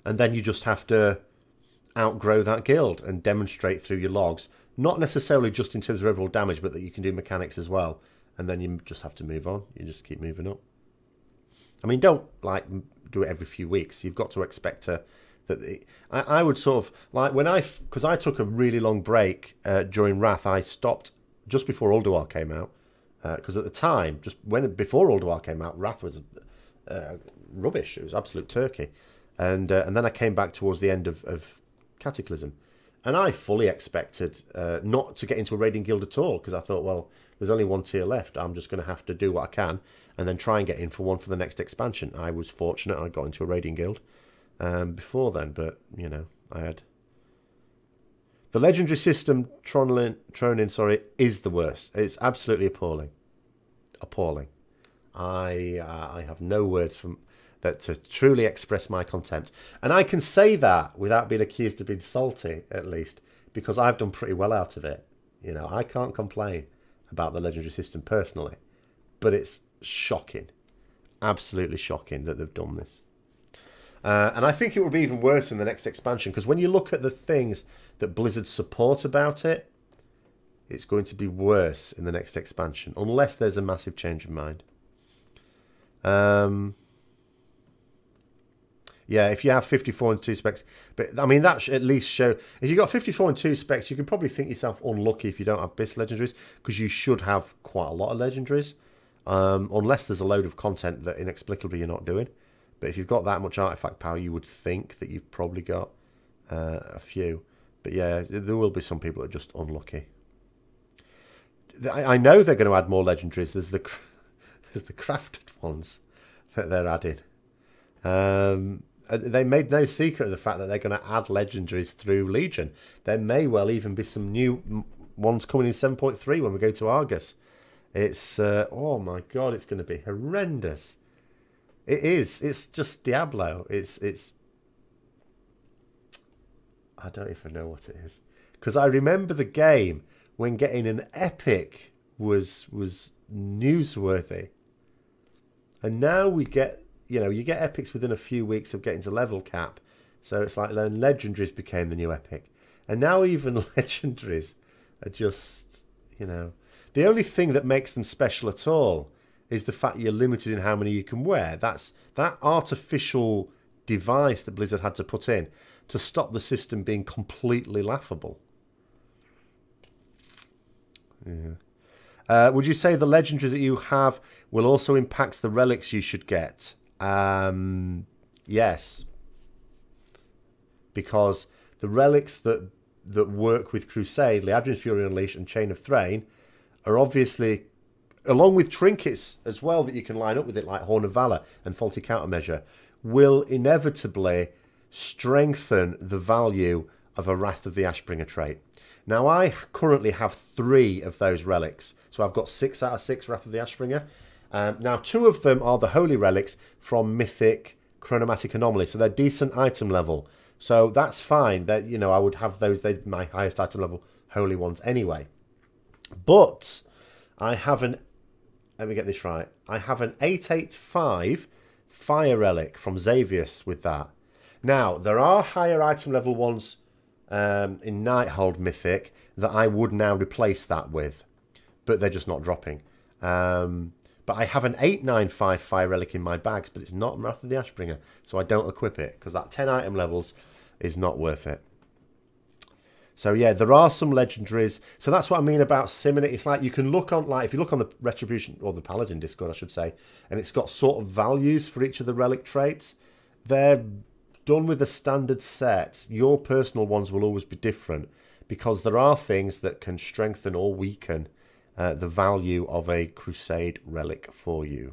And then you just have to outgrow that guild and demonstrate through your logs, not necessarily just in terms of overall damage, but that you can do mechanics as well. And then you just have to move on. You just keep moving up. I mean, don't like do it every few weeks. You've got to expect to that it, I, I would sort of like when I because I took a really long break uh, during Wrath. I stopped just before Ulduar came out because uh, at the time, just when before Ulduar came out, Wrath was uh, rubbish. It was absolute turkey, and uh, and then I came back towards the end of, of Cataclysm, and I fully expected uh, not to get into a raiding guild at all because I thought, well, there's only one tier left. I'm just going to have to do what I can and then try and get in for one for the next expansion. I was fortunate; I got into a raiding guild um, before then, but you know, I had the legendary system. Tronlin, Tronin, sorry, is the worst. It's absolutely appalling, appalling. I uh, I have no words from that to truly express my contempt, and I can say that without being accused of being salty, at least, because I've done pretty well out of it. You know, I can't complain about the legendary system personally, but it's shocking, absolutely shocking that they've done this. Uh, and I think it will be even worse in the next expansion because when you look at the things that Blizzard support about it, it's going to be worse in the next expansion unless there's a massive change of mind. Um, yeah, if you have 54 and 2 specs, but I mean, that should at least show if you've got 54 and 2 specs, you can probably think yourself unlucky if you don't have BIS legendaries because you should have quite a lot of legendaries, um, unless there's a load of content that inexplicably you're not doing. But if you've got that much artifact power, you would think that you've probably got uh, a few. But yeah, there will be some people that are just unlucky. I know they're going to add more legendaries. There's the <laughs> there's the crafted ones that they're adding. Um, they made no secret of the fact that they're going to add legendaries through Legion. There may well even be some new ones coming in 7.3 when we go to Argus. It's uh, oh my god, it's going to be horrendous. It is. It's just Diablo. It's it's. I don't even know what it is because I remember the game when getting an epic was was newsworthy, and now we get you know you get epics within a few weeks of getting to level cap, so it's like then legendaries became the new epic, and now even <laughs> legendaries are just you know the only thing that makes them special at all is the fact you're limited in how many you can wear. That's that artificial device that Blizzard had to put in to stop the system being completely laughable. Yeah. Uh, would you say the legendaries that you have will also impact the relics you should get? Um, yes, because the relics that that work with Crusade, Liadrin's Fury Unleashed, and Chain of Thrayn, are obviously along with trinkets as well that you can line up with it, like Horn of Valor and Faulty Countermeasure, will inevitably strengthen the value of a Wrath of the Ashbringer trait. Now, I currently have three of those relics. So I've got six out of six Wrath of the Ashbringer. Um, now, two of them are the Holy Relics from Mythic Chronomatic Anomaly. So they're decent item level. So that's fine. That You know, I would have those, they're my highest item level Holy ones anyway. But I have an let me get this right. I have an 885 Fire Relic from Xavius with that. Now, there are higher item level ones um, in Nighthold Mythic that I would now replace that with, but they're just not dropping. Um, but I have an 895 Fire Relic in my bags, but it's not Wrath of the Ashbringer, so I don't equip it, because that 10 item levels is not worth it. So yeah, there are some legendaries. So that's what I mean about simming it. It's like you can look on, like if you look on the Retribution, or the Paladin Discord, I should say, and it's got sort of values for each of the relic traits. They're done with the standard set. Your personal ones will always be different because there are things that can strengthen or weaken uh, the value of a Crusade relic for you.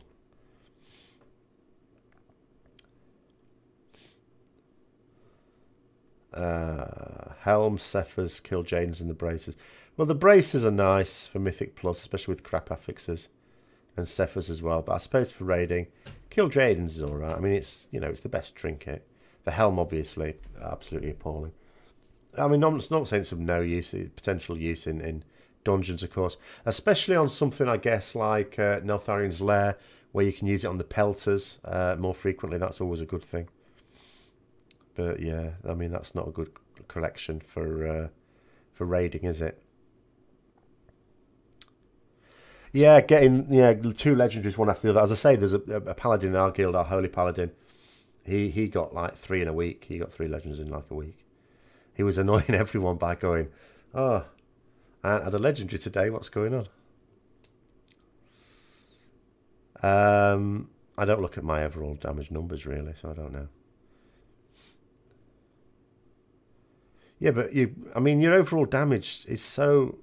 Uh, Helm, Sephuz, Kil'jaeden's, and the Braces. Well, the Braces are nice for Mythic Plus, especially with crap affixes. And Sephuz as well. But I suppose for raiding, Kil'jaeden's is alright. I mean, it's, you know, it's the best trinket. The Helm, obviously, absolutely appalling. I mean, I'm not saying it's of no use, potential use in, in dungeons, of course. Especially on something, I guess, like uh, Lair, where you can use it on the pelters uh, more frequently. That's always a good thing. But yeah, I mean, that's not a good collection for uh, for raiding, is it? Yeah, getting yeah two legendaries one after the other. As I say, there's a, a paladin in our guild, our holy paladin. He he got like three in a week. He got three legends in like a week. He was <laughs> annoying everyone by going, "Oh, I had a legendary today. What's going on?" Um, I don't look at my overall damage numbers really, so I don't know. Yeah, but you, I mean, your overall damage is so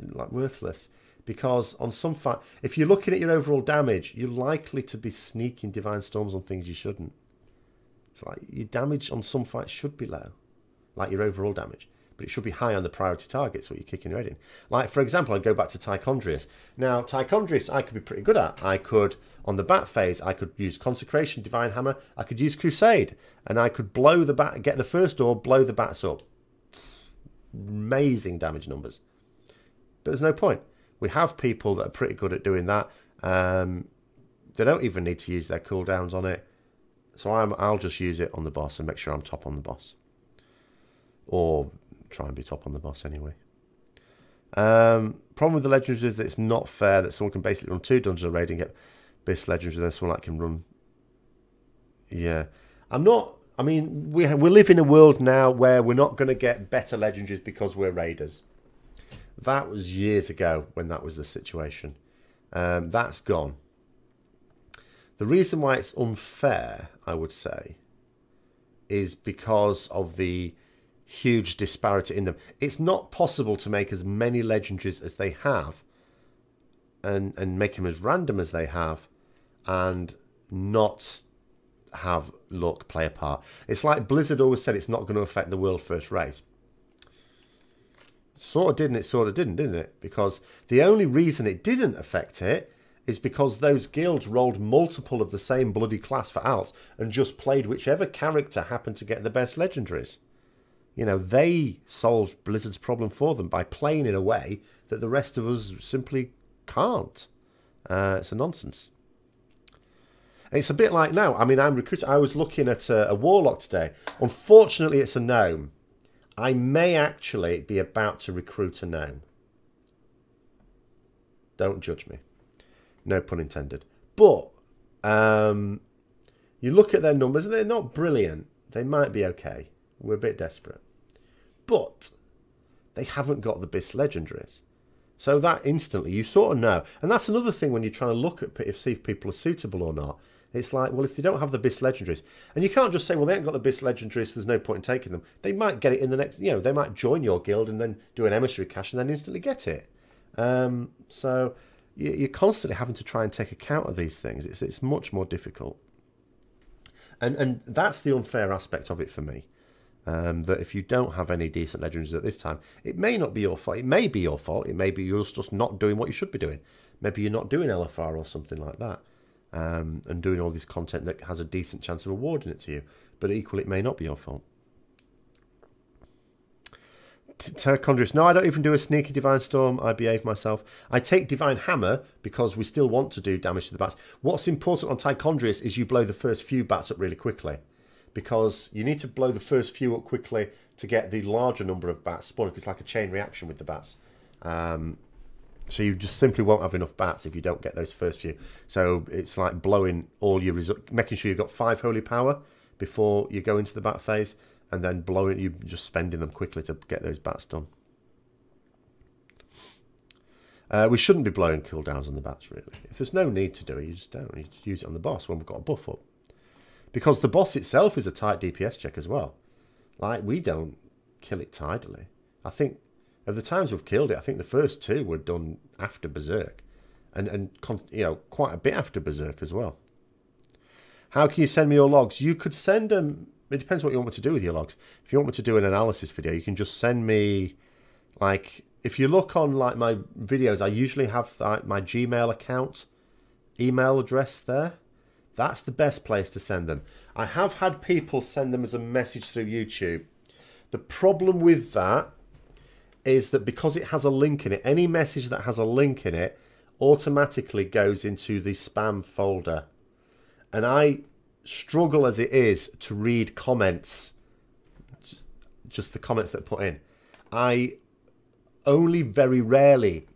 like worthless because on some fight, if you're looking at your overall damage, you're likely to be sneaking divine storms on things you shouldn't. It's like your damage on some fights should be low, like your overall damage, but it should be high on the priority targets what you're kicking head in. Like for example, I'd go back to Tichondrius. Now Tichondrius, I could be pretty good at. I could on the bat phase, I could use Consecration, Divine Hammer. I could use Crusade, and I could blow the bat, get the first door, blow the bats up. Amazing damage numbers. But there's no point. We have people that are pretty good at doing that. Um, they don't even need to use their cooldowns on it. So I'm, I'll just use it on the boss and make sure I'm top on the boss. Or try and be top on the boss anyway. Um, problem with the Legends is that it's not fair that someone can basically run two dungeons of raid and get Bis Legends and then someone like can run. Yeah. I'm not. I mean, we, we live in a world now where we're not going to get better legendaries because we're raiders. That was years ago when that was the situation. Um, that's gone. The reason why it's unfair, I would say, is because of the huge disparity in them. It's not possible to make as many legendaries as they have and, and make them as random as they have and not have luck play a part. It's like Blizzard always said it's not going to affect the world first race. Sort of did and it sort of didn't, didn't it? Because the only reason it didn't affect it is because those guilds rolled multiple of the same bloody class for alts and just played whichever character happened to get the best legendaries. You know, they solved Blizzard's problem for them by playing in a way that the rest of us simply can't. Uh, it's a nonsense. It's a bit like now. I mean, I'm recruiting. I was looking at a, a warlock today. Unfortunately, it's a gnome. I may actually be about to recruit a gnome. Don't judge me. No pun intended. But um, you look at their numbers, they're not brilliant. They might be okay. We're a bit desperate. But they haven't got the BIS legendaries. So that instantly, you sort of know. And that's another thing when you're trying to look at if see if people are suitable or not. It's like, well, if they don't have the BIS legendaries, and you can't just say, well, they haven't got the BIS legendaries, so there's no point in taking them. They might get it in the next, you know, they might join your guild and then do an emissary cache and then instantly get it. Um, so you're constantly having to try and take account of these things. It's it's much more difficult, and and that's the unfair aspect of it for me. Um, that if you don't have any decent legendaries at this time, it may not be your fault. It may be your fault. It may be you're just not doing what you should be doing. Maybe you're not doing LFR or something like that um, and doing all this content that has a decent chance of awarding it to you. But equally, it may not be your fault. Tichondrius, no, I don't even do a sneaky Divine Storm. I behave myself. I take Divine Hammer because we still want to do damage to the bats. What's important on Tichondrius is you blow the first few bats up really quickly. Because you need to blow the first few up quickly to get the larger number of bats spawning. It's like a chain reaction with the bats. Um, so you just simply won't have enough bats if you don't get those first few. So it's like blowing all your result, making sure you've got five holy power before you go into the bat phase, and then blowing you just spending them quickly to get those bats done. Uh, we shouldn't be blowing cooldowns on the bats really. If there's no need to do it, you just don't. You just use it on the boss when we've got a buff up, because the boss itself is a tight DPS check as well. Like we don't kill it tidily. I think of the times we've killed it, I think the first two were done after Berserk, and and you know quite a bit after Berserk as well. How can you send me your logs? You could send them. It depends what you want me to do with your logs. If you want me to do an analysis video, you can just send me, like, if you look on like my videos, I usually have like, my Gmail account email address there. That's the best place to send them. I have had people send them as a message through YouTube. The problem with that is that because it has a link in it, any message that has a link in it automatically goes into the spam folder. And I struggle as it is to read comments, just the comments that put in. I only very rarely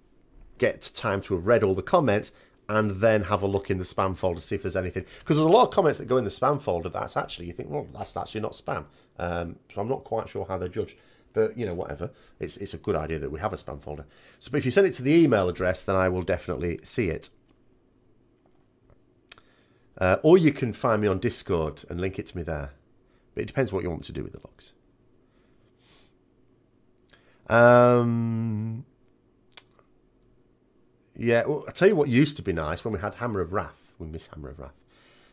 get time to have read all the comments and then have a look in the spam folder to see if there's anything. Because there's a lot of comments that go in the spam folder that's actually, you think, well, that's actually not spam. Um, so I'm not quite sure how they're judged. But, you know, whatever. It's, it's a good idea that we have a spam folder. So but if you send it to the email address, then I will definitely see it. Uh, or you can find me on Discord and link it to me there. But it depends what you want to do with the logs. Um, yeah, well, I tell you what used to be nice when we had Hammer of Wrath. We miss Hammer of Wrath,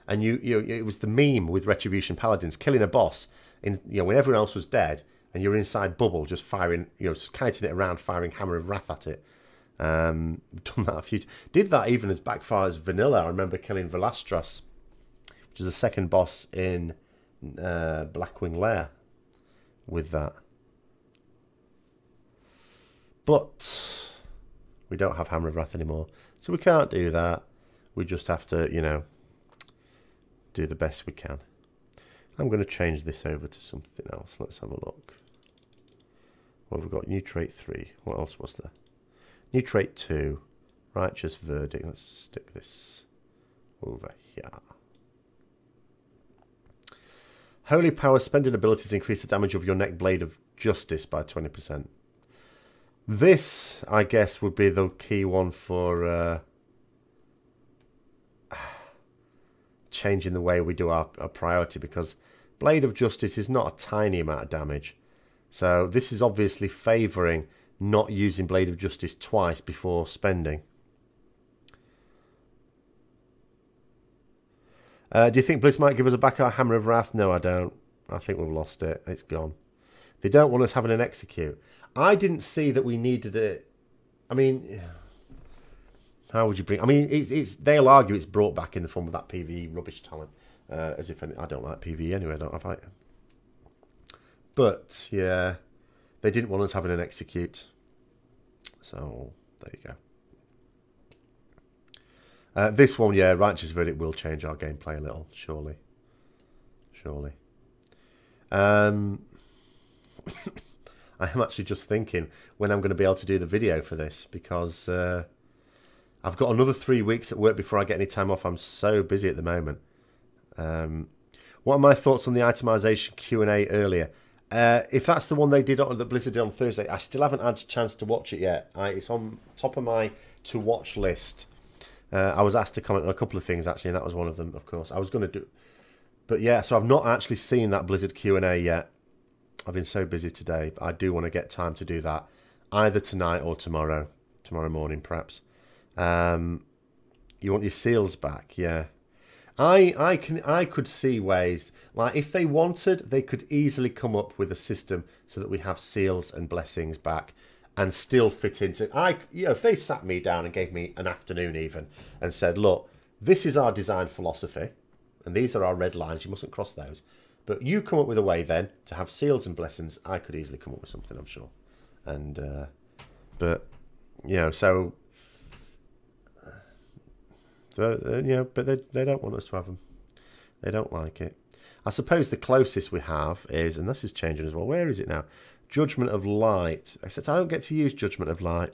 and you, you, it was the meme with Retribution Paladins killing a boss in, you know, when everyone else was dead, and you're inside bubble, just firing, you know, just kiting it around, firing Hammer of Wrath at it. Um, done that a few. Did that even as backfire as vanilla. I remember killing Vaelastrasz, which is the second boss in uh, Blackwing Lair, with that. But we don't have Hammer of Wrath anymore. So we can't do that. We just have to, you know, do the best we can. I'm going to change this over to something else. Let's have a look. What have we got? New trait 3. What else was there? New trait 2. Righteous Verdict. Let's stick this over here. Holy Power spending abilities increase the damage of your neck blade of justice by 20%. This, I guess, would be the key one for uh, <sighs> changing the way we do our, our priority because Blade of Justice is not a tiny amount of damage. So this is obviously favouring not using Blade of Justice twice before spending. Uh, do you think Bliss might give us a back our Hammer of Wrath? No, I don't. I think we've lost it. It's gone. They don't want us having an execute. I didn't see that we needed it. I mean, how would you bring? I mean, it's it's. They'll argue it's brought back in the form of that PVE rubbish talent, uh, as if any, I don't like PVE anyway. I don't have it. But yeah, they didn't want us having an execute. So there you go. Uh, this one, yeah, Righteous Verdict will change our gameplay a little, surely. Surely. Um, <coughs> <coughs> I am actually just thinking when I'm going to be able to do the video for this because uh, I've got another three weeks at work before I get any time off. I'm so busy at the moment. Um, what are my thoughts on the itemization Q&A earlier? Uh, if that's the one they did on the Blizzard did on Thursday, I still haven't had a chance to watch it yet. I, it's on top of my to watch list. Uh, I was asked to comment on a couple of things actually, and that was one of them. Of course, I was going to do, but yeah. So I've not actually seen that Blizzard Q and A yet. I've been so busy today. but I do want to get time to do that, either tonight or tomorrow, tomorrow morning perhaps. Um, you want your seals back, yeah. I I can I could see ways like if they wanted, they could easily come up with a system so that we have seals and blessings back and still fit into. I you know if they sat me down and gave me an afternoon even and said, look, this is our design philosophy, and these are our red lines. You mustn't cross those. But you come up with a way then to have seals and blessings. I could easily come up with something, I'm sure. And uh, but you know, so so uh, you know, but they they don't want us to have them. They don't like it. I suppose the closest we have is, and this is changing as well. Where is it now? Judgment of Light. Except I don't get to use Judgment of Light,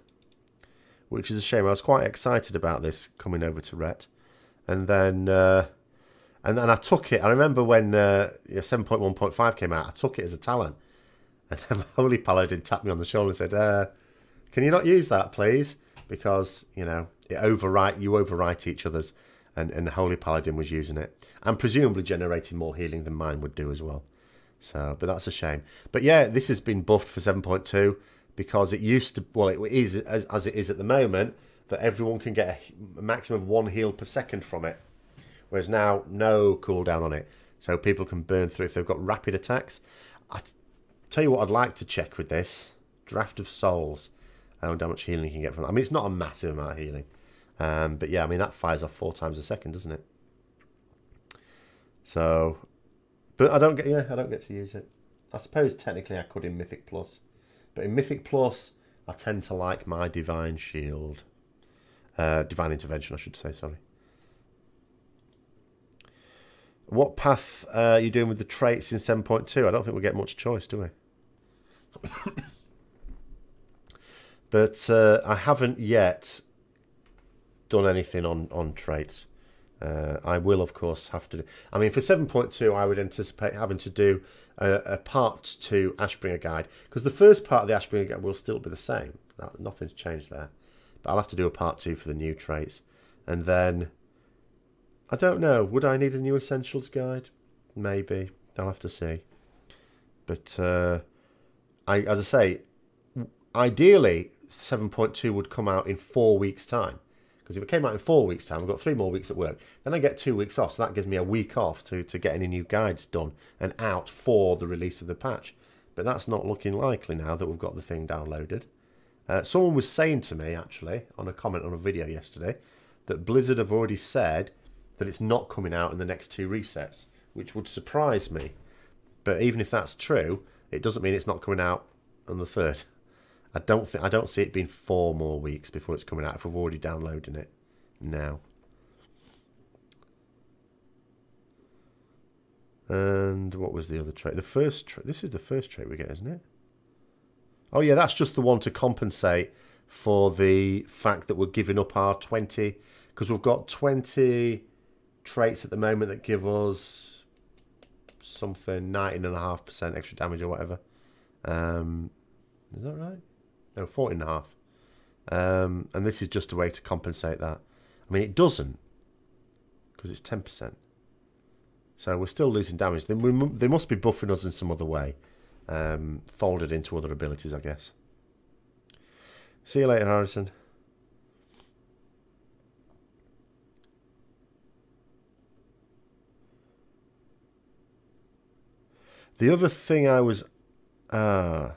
which is a shame. I was quite excited about this coming over to Ret, and then uh, and then I took it. I remember when uh, you know, 7.1.5 came out, I took it as a talent, <laughs> and then Holy Paladin tapped me on the shoulder and said, uh, "Can you not use that, please?" Because you know it overwrite you overwrite each other's and, and Holy Paladin was using it, and presumably generating more healing than mine would do as well. So, but that's a shame. But yeah, this has been buffed for 7.2 because it used to, well, it is as, as it is at the moment, that everyone can get a maximum of one heal per second from it, whereas now no cooldown on it, so people can burn through if they've got rapid attacks. I tell you what, I'd like to check with this Draught of Souls. I don't know how much healing you can get from that. I mean, it's not a massive amount of healing. Um, but yeah, I mean, that fires off four times a second, doesn't it? So, but I don't get, yeah, I don't get to use it. I suppose technically I could in Mythic Plus. But in Mythic Plus, I tend to like my Divine Shield. Uh, Divine Intervention, I should say, sorry. What path uh, are you doing with the traits in 7.2? I don't think we get much choice, do we? <coughs> but uh, I haven't yet done anything on on traits. Uh, I will, of course, have to. Do, I mean, for seven point two, I would anticipate having to do a, a part two Ashbringer guide because the first part of the Ashbringer guide will still be the same. That, nothing's changed there, but I'll have to do a part two for the new traits, and then I don't know. Would I need a new essentials guide? Maybe I'll have to see. But uh, I, as I say, ideally, seven point two would come out in four weeks' time because if it came out in four weeks' time, I've got three more weeks at work. Then I get two weeks off, so that gives me a week off to, to get any new guides done and out for the release of the patch. But that's not looking likely now that we've got the thing downloaded. Uh, someone was saying to me, actually, on a comment on a video yesterday, that Blizzard have already said that it's not coming out in the next two resets, which would surprise me. But even if that's true, it doesn't mean it's not coming out on the third. I don't think I don't see it being four more weeks before it's coming out if we've already downloaded it now. And what was the other trait? The first trait. This is the first trait we get, isn't it? Oh yeah, that's just the one to compensate for the fact that we're giving up our 20 because we've got 20 traits at the moment that give us something 19.5% extra damage or whatever. Um, is that right? no, 14 and a half. Um, and this is just a way to compensate that. I mean, it doesn't because it's 10%. So we're still losing damage. They, we, they must be buffing us in some other way, um, folded into other abilities, I guess. See you later, Harrison. The other thing I was... Uh,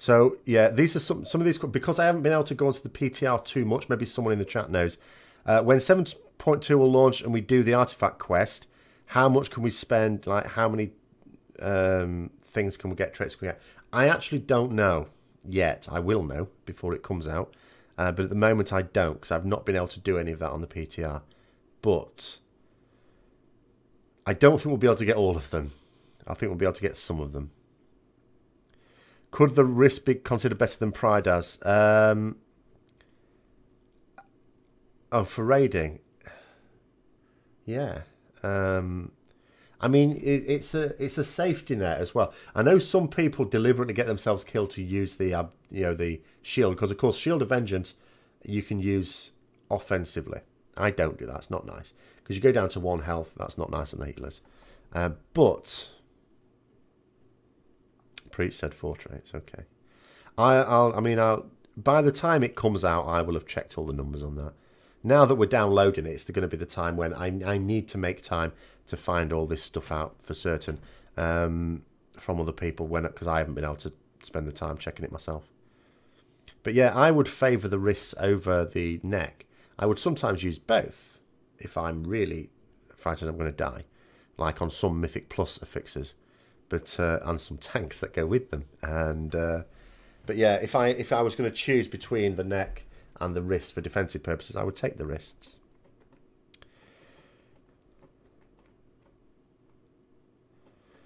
so yeah, these are some some of these because I haven't been able to go into the PTR too much. Maybe someone in the chat knows. Uh, when 7.2 will launch and we do the artifact quest, how much can we spend? Like how many um, things can we get? Traits can we get? I actually don't know yet. I will know before it comes out, uh, but at the moment I don't because I've not been able to do any of that on the PTR. But I don't think we'll be able to get all of them. I think we'll be able to get some of them. Could the risk be considered better than Prydaz? Um, oh, for raiding. Yeah. Um, I mean, it, it's a it's a safety net as well. I know some people deliberately get themselves killed to use the uh, you know the shield because of course Shield of Vengeance you can use offensively. I don't do that. It's not nice because you go down to one health. That's not nice on the. Uh, but Preach said four traits. Okay. I, I'll. I mean, I'll. By the time it comes out, I will have checked all the numbers on that. Now that we're downloading it, it's going to be the time when I, I need to make time to find all this stuff out for certain um, from other people when because I haven't been able to spend the time checking it myself. But yeah, I would favour the wrists over the neck. I would sometimes use both if I'm really frightened I'm going to die, like on some Mythic Plus affixes, but uh, and some tanks that go with them. And uh, but yeah, if I if I was going to choose between the neck and the wrist for defensive purposes, I would take the wrists.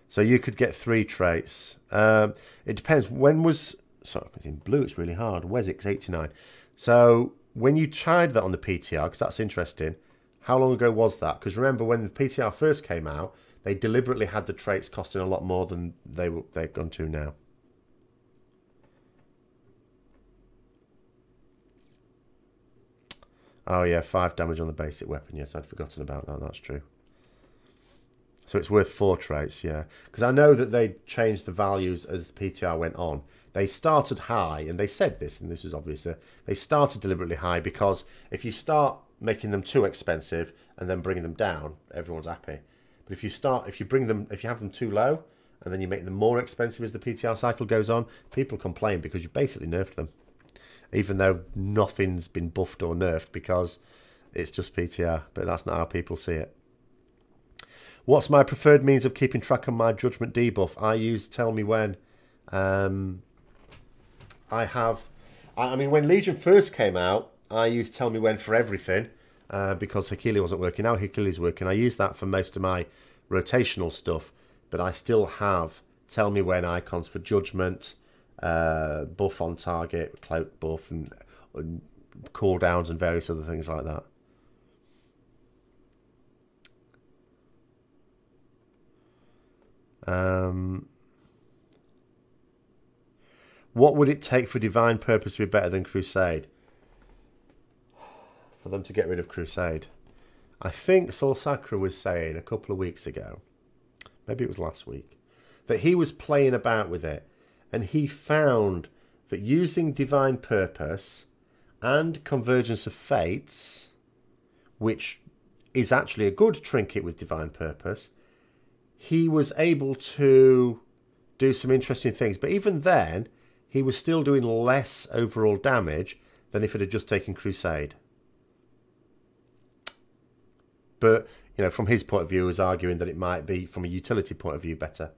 So you could get three traits. Um, it depends. When was sorry, in blue it's really hard. Wessex 89. So when you tried that on the PTR, because that's interesting, how long ago was that? Because remember when the PTR first came out, they deliberately had the traits costing a lot more than they they've gone to now. Oh yeah, five damage on the basic weapon. Yes, I'd forgotten about that. That's true. So it's worth four traits, yeah. Because I know that they changed the values as the PTR went on. They started high, and they said this, and this is obvious. Uh, they started deliberately high because if you start making them too expensive and then bringing them down, everyone's happy. But if you start, if you bring them, if you have them too low, and then you make them more expensive as the PTR cycle goes on, people complain because you basically nerfed them even though nothing's been buffed or nerfed because it's just PTR. But that's not how people see it. What's my preferred means of keeping track of my judgment debuff? I use Tell Me When. Um, I have, I mean, when Legion first came out, I used Tell Me When for everything uh, because Hekili wasn't working. Now Hekili's working. I use that for most of my rotational stuff, but I still have Tell Me When icons for judgment, uh, buff on target, cloak buff, and, and cooldowns and various other things like that. Um, what would it take for Divine Purpose to be better than Crusade? For them to get rid of Crusade. I think Soul Sacra was saying a couple of weeks ago, maybe it was last week, that he was playing about with it and he found that using divine purpose and convergence of fates, which is actually a good trinket with divine purpose, he was able to do some interesting things. But even then, he was still doing less overall damage than if it had just taken Crusade. But you know, from his point of view, was arguing that it might be from a utility point of view better.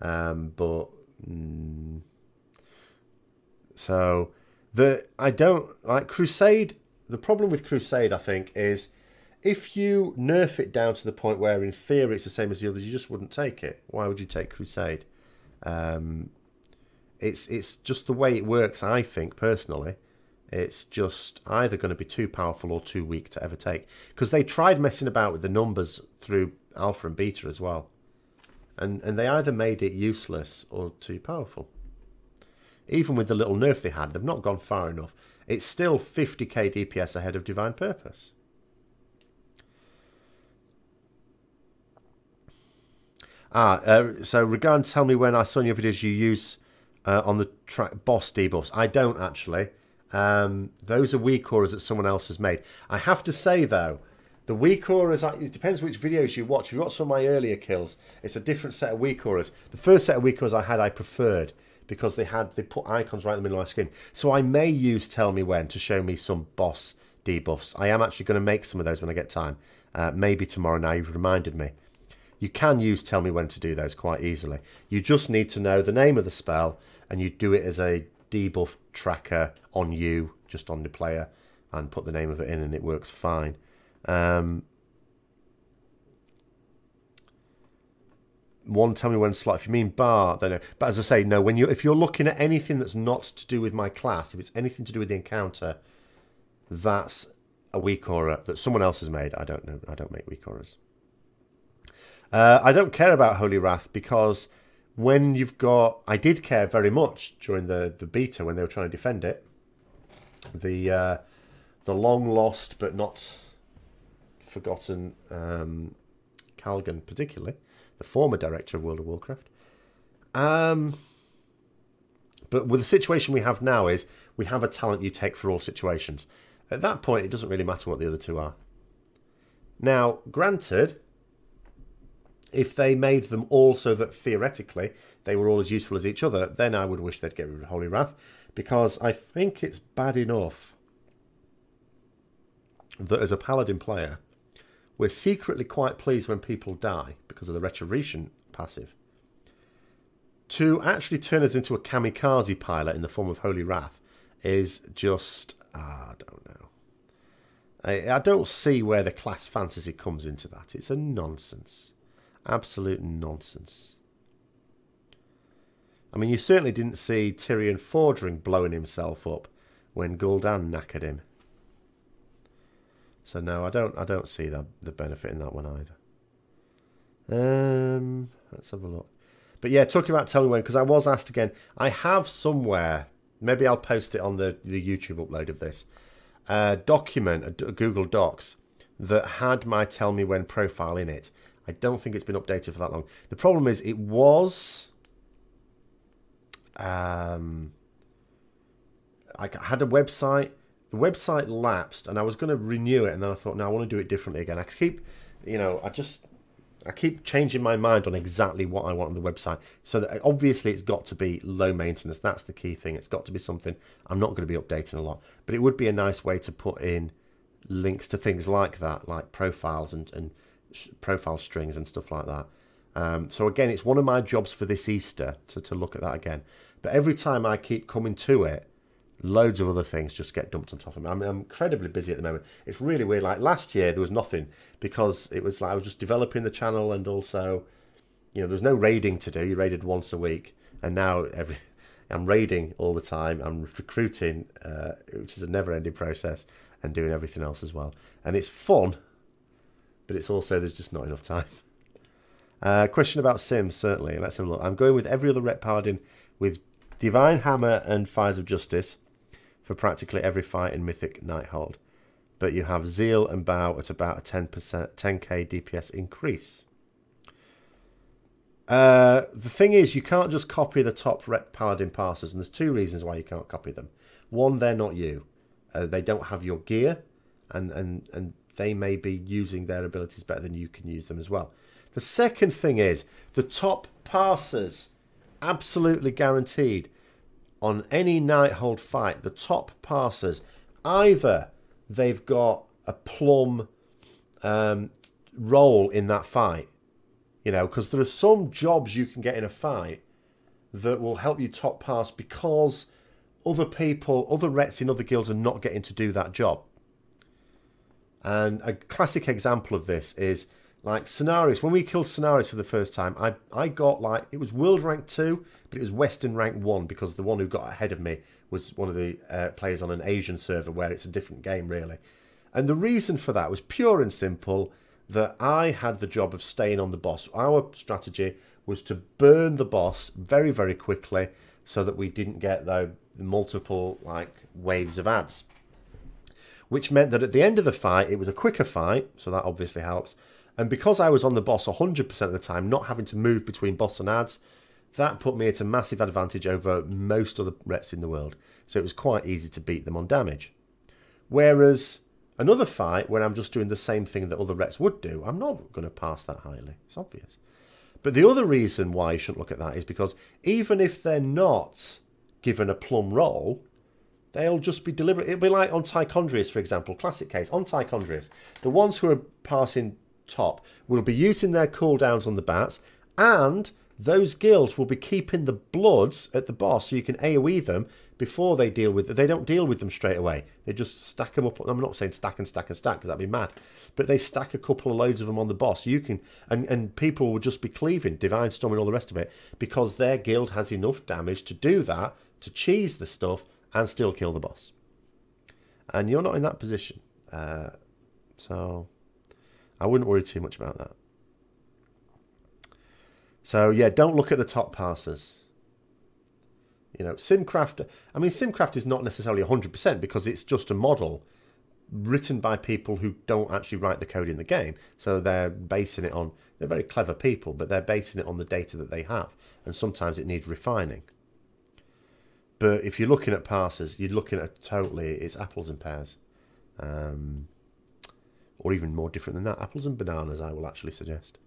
Um, but Mm. So the I don't like Crusade. The problem with Crusade, I think, is if you nerf it down to the point where, in theory, it's the same as the others, you just wouldn't take it. Why would you take Crusade? Um, it's it's just the way it works. I think personally, it's just either going to be too powerful or too weak to ever take. Because they tried messing about with the numbers through alpha and beta as well and, and they either made it useless or too powerful. Even with the little nerf they had, they've not gone far enough. It's still 50k DPS ahead of Divine Purpose. Ah, uh, so regarding tell me when I saw in your videos you use uh, on the track boss debuffs. I don't actually. Um, those are weak auras that someone else has made. I have to say though, the weak auras, it depends which videos you watch. If you watch some of my earlier kills, it's a different set of weak auras. The first set of weak auras I had, I preferred because they had they put icons right in the middle of my screen. So I may use Tell Me When to show me some boss debuffs. I am actually going to make some of those when I get time. Uh, maybe tomorrow now, you've reminded me. You can use Tell Me When to do those quite easily. You just need to know the name of the spell and you do it as a debuff tracker on you, just on the player, and put the name of it in and it works fine. Um, one tell me when slot if you mean bar then no. but as i say no when you if you're looking at anything that's not to do with my class if it's anything to do with the encounter that's a weak aura that someone else has made i don't know i don't make weak auras uh, i don't care about holy wrath because when you've got i did care very much during the the beta when they were trying to defend it the uh, the long lost but not forgotten um, Kalgan, particularly the former director of World of Warcraft. Um, but with the situation we have now is we have a talent you take for all situations. At that point, it doesn't really matter what the other two are. Now, granted, if they made them all so that theoretically they were all as useful as each other, then I would wish they'd get rid of Holy Wrath because I think it's bad enough that as a paladin player, we're secretly quite pleased when people die because of the retribution passive. To actually turn us into a kamikaze pilot in the form of Holy Wrath is just, ah, I don't know. I, I don't see where the class fantasy comes into that. It's a nonsense. Absolute nonsense. I mean, you certainly didn't see Tirion Fordring blowing himself up when Gul'dan knackered him. So no, I don't. I don't see the the benefit in that one either. Um, let's have a look. But yeah, talking about tell me when because I was asked again. I have somewhere. Maybe I'll post it on the the YouTube upload of this a document, a Google Docs that had my tell me when profile in it. I don't think it's been updated for that long. The problem is it was. Um, I had a website. The website lapsed, and I was going to renew it, and then I thought, no, I want to do it differently again. I keep, you know, I just I keep changing my mind on exactly what I want on the website. So that obviously it's got to be low maintenance. That's the key thing. It's got to be something I'm not going to be updating a lot. But it would be a nice way to put in links to things like that, like profiles and, and profile strings and stuff like that. Um, so again, it's one of my jobs for this Easter to, to look at that again. But every time I keep coming to it, loads of other things just get dumped on top of me. I'm, I'm, incredibly busy at the moment. It's really weird. Like last year, there was nothing because it was like I was just developing the channel and also, you know, there's no raiding to do. You raided once a week, and now every <laughs> I'm raiding all the time. I'm recruiting, uh, which is a never-ending process, and doing everything else as well. And it's fun, but it's also there's just not enough time. <laughs> Uh, question about Sims, certainly. Let's have a look. I'm going with every other Ret Paladin with Divine Hammer and Fires of Justice for practically every fight in Mythic Nighthold. But you have Zeal and Bow at about a 10%, 10k DPS increase. Uh, the thing is, you can't just copy the top Ret Paladin passes, and there's two reasons why you can't copy them. One, they're not you. Uh, they don't have your gear, and, and, and they may be using their abilities better than you can use them as well. The second thing is, the top passers, absolutely guaranteed, on any Nighthold fight, the top passers, either they've got a plum um, role in that fight, you know, because there are some jobs you can get in a fight that will help you top pass because other people, other rets in other guilds are not getting to do that job. And a classic example of this is like Scenarios. When we killed Scenarios for the first time, I, I got like, it was world rank 2, but it was Western rank 1 because the one who got ahead of me was one of the uh, players on an Asian server where it's a different game, really. And the reason for that was pure and simple that I had the job of staying on the boss. Our strategy was to burn the boss very, very quickly so that we didn't get the multiple like waves of ads. Which meant that at the end of the fight, it was a quicker fight, so that obviously helps and because I was on the boss 100% of the time, not having to move between boss and ads, that put me at a massive advantage over most other rets in the world. So it was quite easy to beat them on damage. Whereas another fight where I'm just doing the same thing that other rets would do, I'm not going to pass that highly. It's obvious. But the other reason why you shouldn't look at that is because even if they're not given a plum role, they'll just be deliberate. It'll be like on Tichondrius, for example, classic case. On Tichondrius, the ones who are passing top will be using their cooldowns on the bats and those guilds will be keeping the bloods at the boss so you can AoE them before they deal with they don't deal with them straight away they just stack them up I'm not saying stack and stack and stack because that'd be mad but they stack a couple of loads of them on the boss you can and and people will just be cleaving divine storm and all the rest of it because their guild has enough damage to do that to cheese the stuff and still kill the boss and you're not in that position uh, so I wouldn't worry too much about that. So yeah, don't look at the top passers. You know, Simcraft, I mean, Simcraft is not necessarily 100% because it's just a model written by people who don't actually write the code in the game. So they're basing it on, they're very clever people, but they're basing it on the data that they have. And sometimes it needs refining. But if you're looking at passes, you're looking at totally, it's apples and pears. Um, or even more different than that. Apples and bananas, I will actually suggest.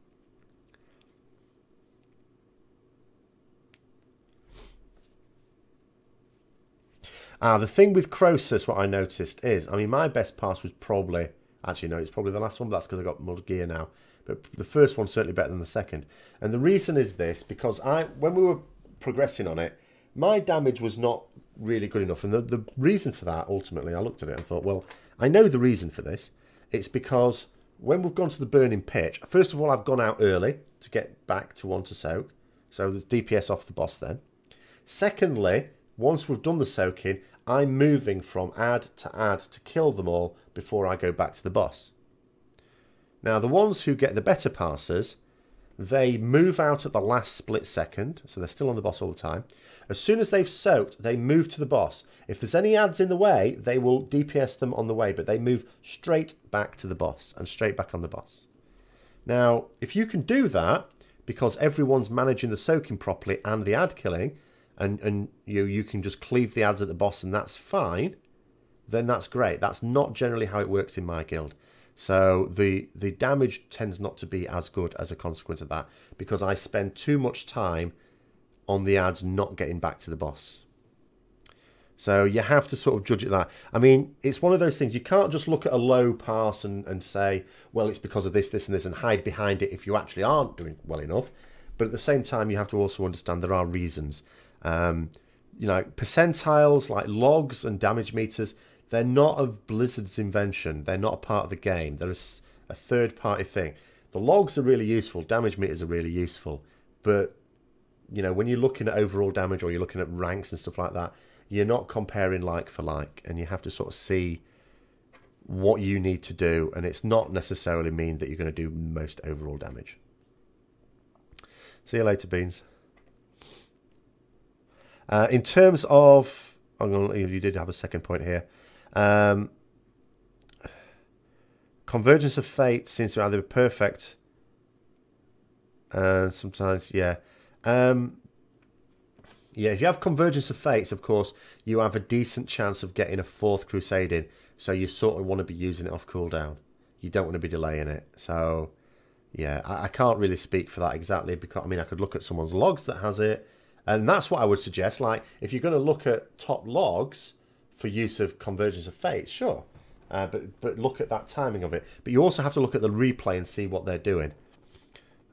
Ah, the thing with Krosus, what I noticed is, I mean, my best pass was probably, actually, no, it's probably the last one, but that's because I got more gear now. But the first one's certainly better than the second. And the reason is this, because I, when we were progressing on it, my damage was not really good enough. And the, the reason for that, ultimately, I looked at it and thought, well, I know the reason for this. It's because when we've gone to the burning pitch, first of all, I've gone out early to get back to one to soak. So there's DPS off the boss then. Secondly, once we've done the soaking, I'm moving from add to add to kill them all before I go back to the boss. Now, the ones who get the better parsers, they move out at the last split second, so they're still on the boss all the time. As soon as they've soaked, they move to the boss. If there's any ads in the way, they will DPS them on the way, but they move straight back to the boss and straight back on the boss. Now, if you can do that, because everyone's managing the soaking properly and the ad killing, and, and you, you can just cleave the ads at the boss and that's fine, then that's great. That's not generally how it works in my guild. So the, the damage tends not to be as good as a consequence of that because I spend too much time on the ads not getting back to the boss. So you have to sort of judge it that. I mean, it's one of those things. You can't just look at a low pass and, and say, well, it's because of this, this, and this, and hide behind it if you actually aren't doing well enough. But at the same time, you have to also understand there are reasons. Um, you know, percentiles like logs and damage meters, they're not of Blizzard's invention. They're not a part of the game. They're a, a third party thing. The logs are really useful. Damage meters are really useful. But, you know, when you're looking at overall damage or you're looking at ranks and stuff like that, you're not comparing like for like, and you have to sort of see what you need to do, and it's not necessarily mean that you're going to do most overall damage. See you later, Beans. Uh, in terms of, I'm going to, you did have a second point here. Um, Convergence of Fate seems to either be perfect, and sometimes, yeah. Um, yeah, if you have Convergence of Fates, of course, you have a decent chance of getting a fourth Crusade in. So you sort of want to be using it off cooldown. You don't want to be delaying it. So, yeah, I, I can't really speak for that exactly because, I mean, I could look at someone's logs that has it. And that's what I would suggest. Like, if you're going to look at top logs for use of Convergence of Fates, sure. Uh, but but look at that timing of it. But you also have to look at the replay and see what they're doing.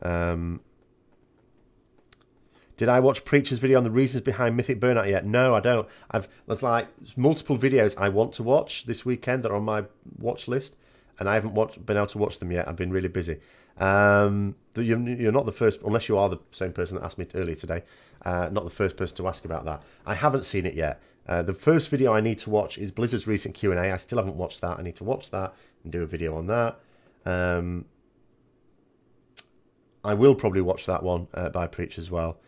Um, did I watch Preacher's video on the reasons behind Mythic Burnout yet? No, I don't. I've there's like multiple videos I want to watch this weekend that are on my watch list, and I haven't watched, been able to watch them yet. I've been really busy. Um, you're not the first, unless you are the same person that asked me earlier today. Uh, not the first person to ask about that. I haven't seen it yet. Uh, the first video I need to watch is Blizzard's recent Q and A. I still haven't watched that. I need to watch that and do a video on that. Um, I will probably watch that one uh, by Preach as well.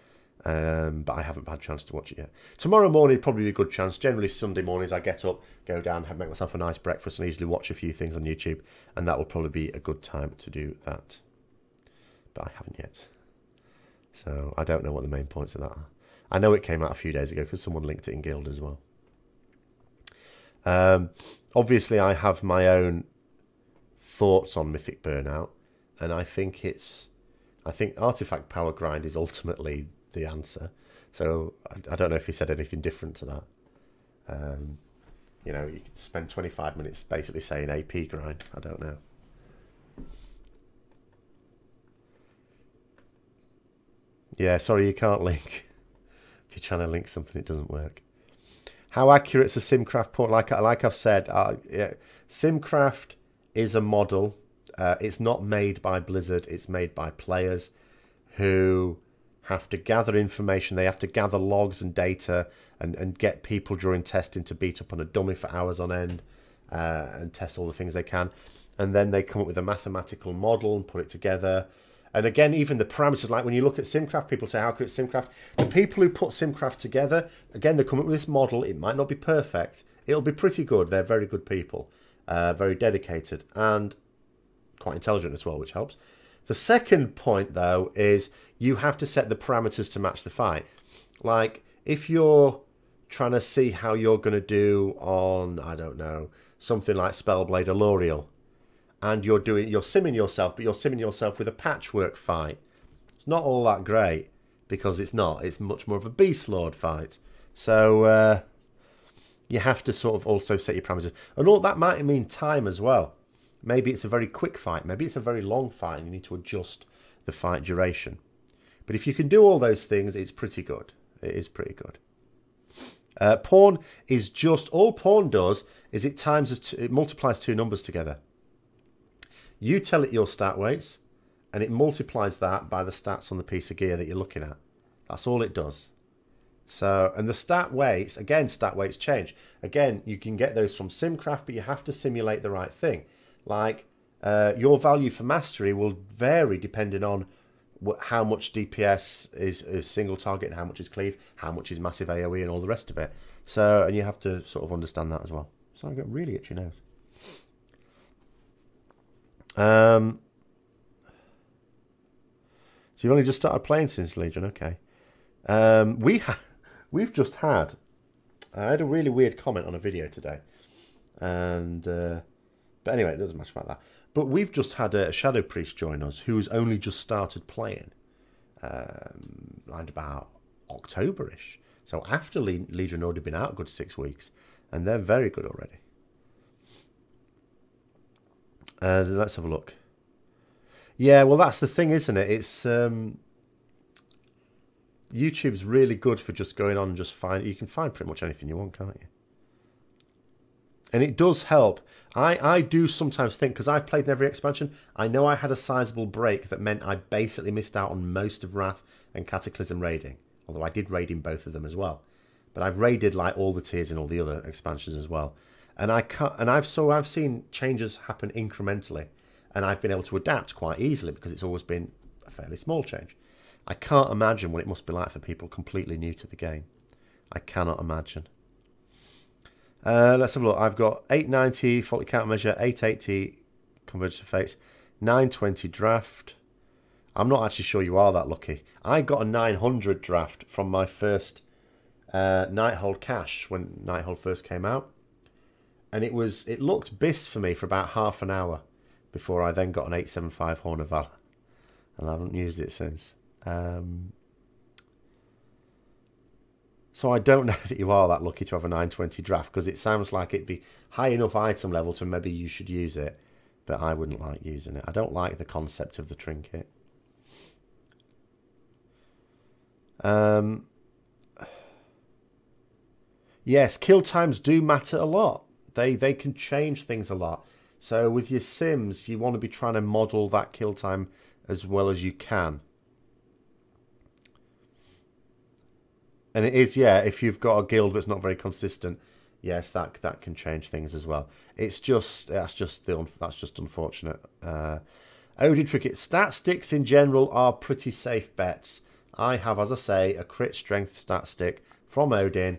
Um, but I haven't had a chance to watch it yet. Tomorrow morning probably a good chance. Generally Sunday mornings I get up, go down, have make myself a nice breakfast and easily watch a few things on YouTube. And that will probably be a good time to do that. But I haven't yet. So I don't know what the main points of that are. I know it came out a few days ago because someone linked it in Guild as well. Um, obviously I have my own thoughts on Mythic Burnout. And I think it's... I think Artifact Power Grind is ultimately the answer. So I, I, don't know if he said anything different to that. Um, you know, you could spend 25 minutes basically saying AP grind. I don't know. Yeah, sorry, you can't <laughs> link. If you're trying to link something, it doesn't work. How accurate is a Simcraft point? Like, like I've said, uh, yeah, Simcraft is a model. Uh, it's not made by Blizzard. It's made by players who have to gather information. They have to gather logs and data and, and get people during testing to beat up on a dummy for hours on end uh, and test all the things they can. And then they come up with a mathematical model and put it together. And again, even the parameters, like when you look at Simcraft, people say, how could it Simcraft? The people who put Simcraft together, again, they come up with this model. It might not be perfect. It'll be pretty good. They're very good people, uh, very dedicated, and quite intelligent as well, which helps. The second point, though, is you have to set the parameters to match the fight. Like, if you're trying to see how you're going to do on, I don't know, something like Spellblade Aluriel, and you're doing, you're simming yourself, but you're simming yourself with a Patchwerk fight. It's not all that great because it's not. It's much more of a Beast Lord fight. So uh, you have to sort of also set your parameters, and all that might mean time as well. Maybe it's a very quick fight. Maybe it's a very long fight and you need to adjust the fight duration. But if you can do all those things, it's pretty good. It is pretty good. Uh, pawn is just, all pawn does is it times, it multiplies two numbers together. You tell it your stat weights and it multiplies that by the stats on the piece of gear that you're looking at. That's all it does. So, and the stat weights, again, stat weights change. Again, you can get those from SimCraft, but you have to simulate the right thing. Like, uh, your value for mastery will vary depending on how much DPS is, a single target and how much is cleave, how much is massive AoE and all the rest of it. So, and you have to sort of understand that as well. So I've got really itchy nose. Um, so you've only just started playing since Legion, okay. Um, we have. <laughs> We've just had. I had a really weird comment on a video today, and uh, but anyway, it doesn't matter about that. But we've just had a shadow priest join us who's only just started playing, um, around about Octoberish. So after Le- Legion already been out good six weeks, and they're very good already. Uh, let's have a look. Yeah, well, that's the thing, isn't it? It's um, YouTube's really good for just going on and just find. You can find pretty much anything you want, can't you? And it does help. I, I do sometimes think, because I've played in every expansion, I know I had a sizable break that meant I basically missed out on most of Wrath and Cataclysm raiding. Although I did raid in both of them as well. But I've raided like all the tiers in all the other expansions as well. And I cut, and I've so I've seen changes happen incrementally, and I've been able to adapt quite easily because it's always been a fairly small change. I can't imagine what it must be like for people completely new to the game. I cannot imagine. Uh, let's have a look. I've got 890 faulty countermeasure, 880 convergence fates, 920 Draught. I'm not actually sure you are that lucky. I got a 900 Draught from my first uh, Nighthold cache when Nighthold first came out, and it was it looked bis for me for about half an hour before I then got an 875 Horn of Valor, and I haven't used it since. Um, so I don't <laughs> know that you are that lucky to have a 920 Draught because it sounds like it'd be high enough item level to maybe you should use it, but I wouldn't like using it. I don't like the concept of the trinket. Um, <sighs> yes, kill times do matter a lot. They they can change things a lot. So with your sims, you want to be trying to model that kill time as well as you can. and it is yeah if you've got a guild that's not very consistent yes that that can change things as well it's just that's just the that's just unfortunate uh Odyn trinket stat sticks in general are pretty safe bets i have as i say a crit strength stat stick from Odyn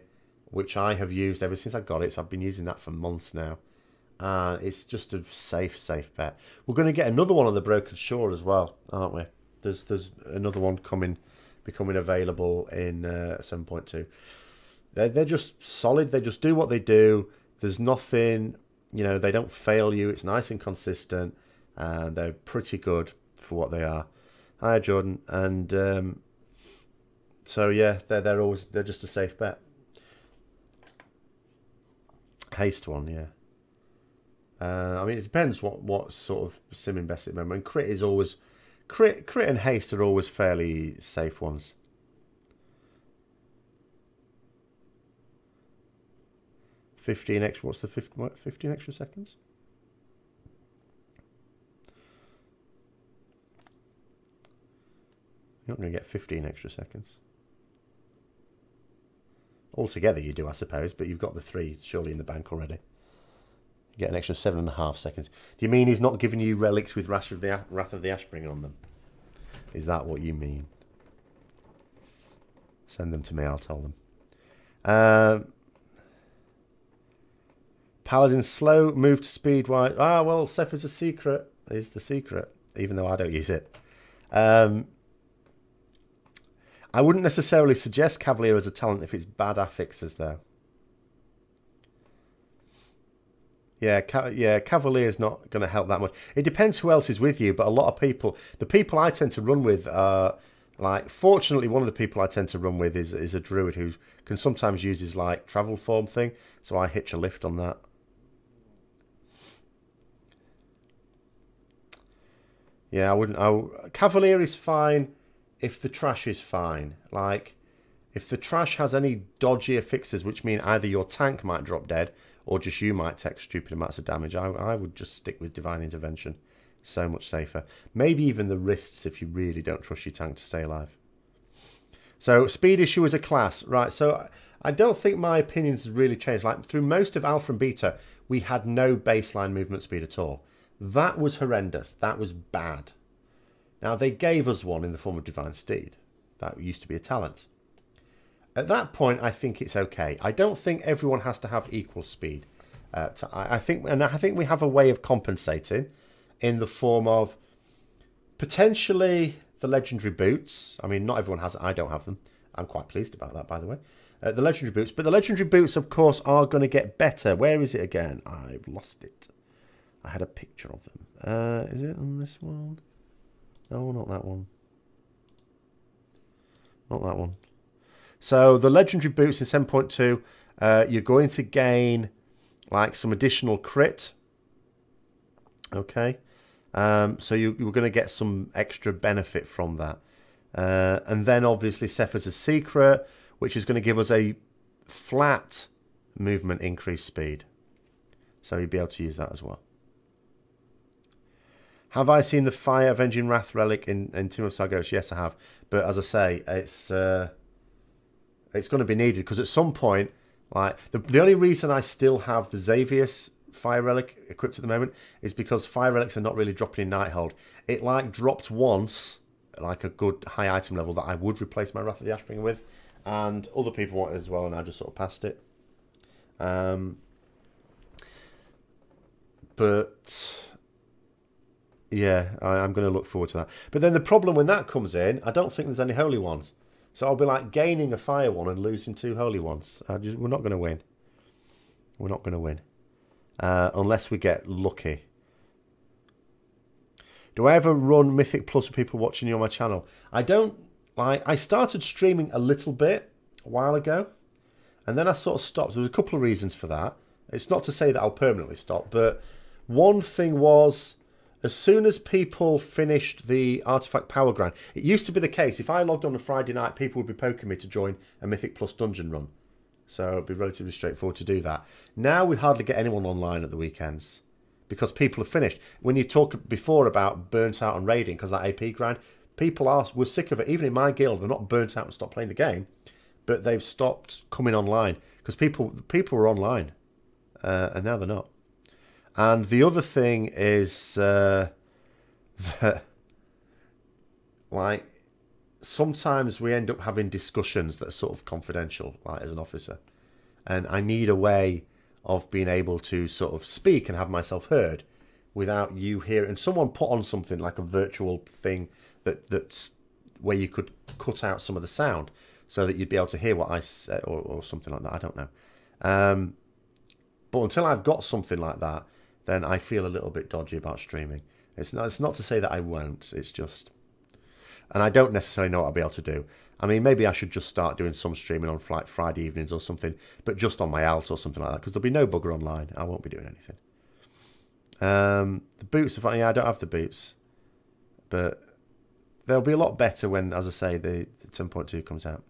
which i have used ever since i got it so i've been using that for months now and uh, it's just a safe safe bet we're going to get another one on the broken shore as well aren't we there's there's another one coming becoming available in uh, 7.2. They're, they're just solid. They just do what they do. There's nothing, you know, they don't fail you. It's nice and consistent. And they're pretty good for what they are. Hi, Jordan. And um, so, yeah, they're, they're always, they're just a safe bet. Haste one, yeah. Uh, I mean, it depends what, what sort of sim invest at the moment. crit is always Crit, crit and haste are always fairly safe ones. Fifteen extra. What's the fifteen extra seconds? You're not going to get 15 extra seconds. Altogether you do, I suppose, but you've got the three surely in the bank already. Get an extra seven and a half seconds. Do you mean he's not giving you relics with Wrath of the, Wrath of the Ashbringer on them? Is that what you mean? Send them to me, I'll tell them. Uh, Paladin slow, move to speed wide. Ah, well, Sephuz's secret. Is the secret, even though I don't use it. Um, I wouldn't necessarily suggest Cavalier as a talent if it's bad affixes, though. Yeah, ca- yeah, Cavalier's not going to help that much. It depends who else is with you, but a lot of people, the people I tend to run with are like. Fortunately, one of the people I tend to run with is is a druid who can sometimes use his like travel form thing, so I hitch a lift on that. Yeah, I wouldn't. I, Cavalier is fine if the trash is fine. Like, if the trash has any dodgy affixes, which mean either your tank might drop dead or just you might take stupid amounts of damage, I, I would just stick with Divine Intervention. So much safer. Maybe even the wrists if you really don't trust your tank to stay alive. So speed issue as a class, right? So I don't think my opinions have really changed. Like through most of alpha and beta, we had no baseline movement speed at all. That was horrendous. That was bad. Now they gave us one in the form of divine steed. That used to be a talent. At that point, I think it's okay. I don't think everyone has to have equal speed. Uh, to, I, I think, and I think we have a way of compensating in the form of potentially the legendary boots. I mean, not everyone has it. I don't have them. I'm quite pleased about that, by the way. Uh, the legendary boots, but the legendary boots, of course, are going to get better. Where is it again? I've lost it. I had a picture of them. Uh, is it on this one? No, not that one. Not that one. So the legendary boots in 7.2, uh, you're going to gain like some additional crit. Okay. Um, so you, you're going to get some extra benefit from that. Uh, and then obviously Sephuz's Secret, which is going to give us a flat movement increase speed. So you'd be able to use that as well. Have I seen the Fire Avenging Wrath relic in, in Tomb of Sargeras? Yes, I have. But as I say, it's uh, it's going to be needed because at some point, like the, the only reason I still have the Xavius Fire Relic equipped at the moment is because Fire Relics are not really dropping in Nighthold. It like dropped once, like a good high item level that I would replace my Wrath of the Ashbringer with, and other people wanted as well, and I just sort of passed it. Um, but yeah, I, am going to look forward to that. But then the problem when that comes in, I don't think there's any holy ones. So I'll be like gaining a fire one and losing two holy ones. Just, we're not going to win. We're not going to win. Uh, unless we get lucky. Do I ever run Mythic Plus for people watching you on my channel? I don't. I, I started streaming a little bit a while ago. And then I sort of stopped. There was a couple of reasons for that. It's not to say that I'll permanently stop. But one thing was as soon as people finished the Artifact Power Grind, it used to be the case, if I logged on a Friday night, people would be poking me to join a Mythic Plus dungeon run. So it'd be relatively straightforward to do that. Now we hardly get anyone online at the weekends because people have finished. When you talk before about burnt out on raiding because that AP grind, people are were sick of it. Even in my guild, they're not burnt out and stopped playing the game, but they've stopped coming online because people people were online, uh, and now they're not. And the other thing is uh, <laughs> that, like, sometimes we end up having discussions that are sort of confidential, like, as an officer. And I need a way of being able to sort of speak and have myself heard without you hearing. And someone put on something like a virtual thing that that's where you could cut out some of the sound so that you'd be able to hear what I said or, or something like that. I don't know. Um, but until I've got something like that, then I feel a little bit dodgy about streaming. It's not, it's not to say that I won't, it's just. And I don't necessarily know what I'll be able to do. I mean, maybe I should just start doing some streaming on like Friday evenings or something, but just on my alt or something like that, because there'll be no bugger online. I won't be doing anything. Um, the boots are funny. Yeah, I don't have the boots, but they'll be a lot better when, as I say, the, the 10.2 comes out.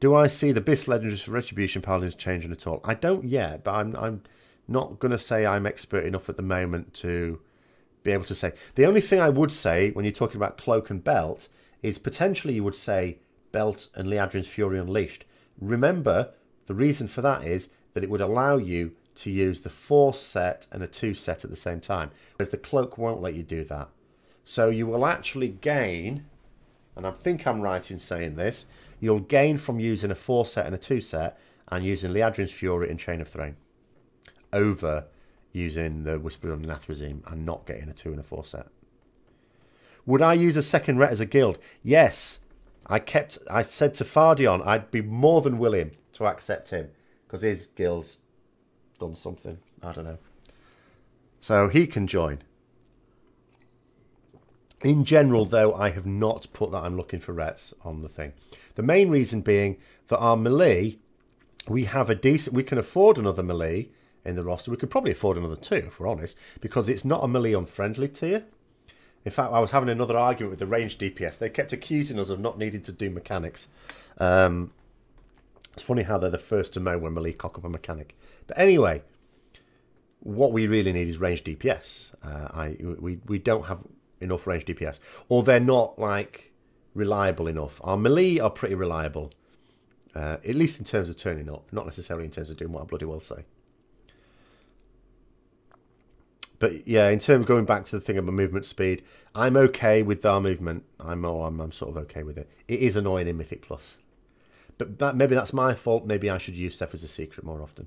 Do I see the BIS Legendaries for Retribution Paladins changing at all? I don't yet, but I'm I'm not going to say I'm expert enough at the moment to be able to say. The only thing I would say when you're talking about cloak and belt is potentially you would say belt and Liadrin's Fury Unleashed. Remember, the reason for that is that it would allow you to use the four set and a two set at the same time, whereas the cloak won't let you do that. So you will actually gain, and I think I'm right in saying this, you'll gain from using a four set and a two set and using Liadrin's Fury and Chain of Thrayn over using the Whisper on Nathrezim and not getting a two and a four set. Would I use a second ret as a guild? Yes. I kept. I said to Fardion I'd be more than willing to accept him because his guild's done something. I don't know. So he can join. In general, though, I have not put that I'm looking for rets on the thing. The main reason being that our melee, we have a decent, we can afford another melee in the roster. We could probably afford another two, if we're honest, because it's not a melee unfriendly tier. In fact, I was having another argument with the range DPS. They kept accusing us of not needing to do mechanics. Um, it's funny how they're the first to know when melee cock up a mechanic. But anyway, what we really need is range DPS. Uh, I we we don't have enough range DPS, or they're not like reliable enough. Our melee are pretty reliable, uh, at least in terms of turning up, not necessarily in terms of doing what I bloody well say. But yeah, in terms of going back to the thing of my movement speed, I'm okay with our movement. I'm, oh, I'm I'm sort of okay with it. It is annoying in Mythic Plus, but that, maybe that's my fault. Maybe I should use Sephuz's secret more often.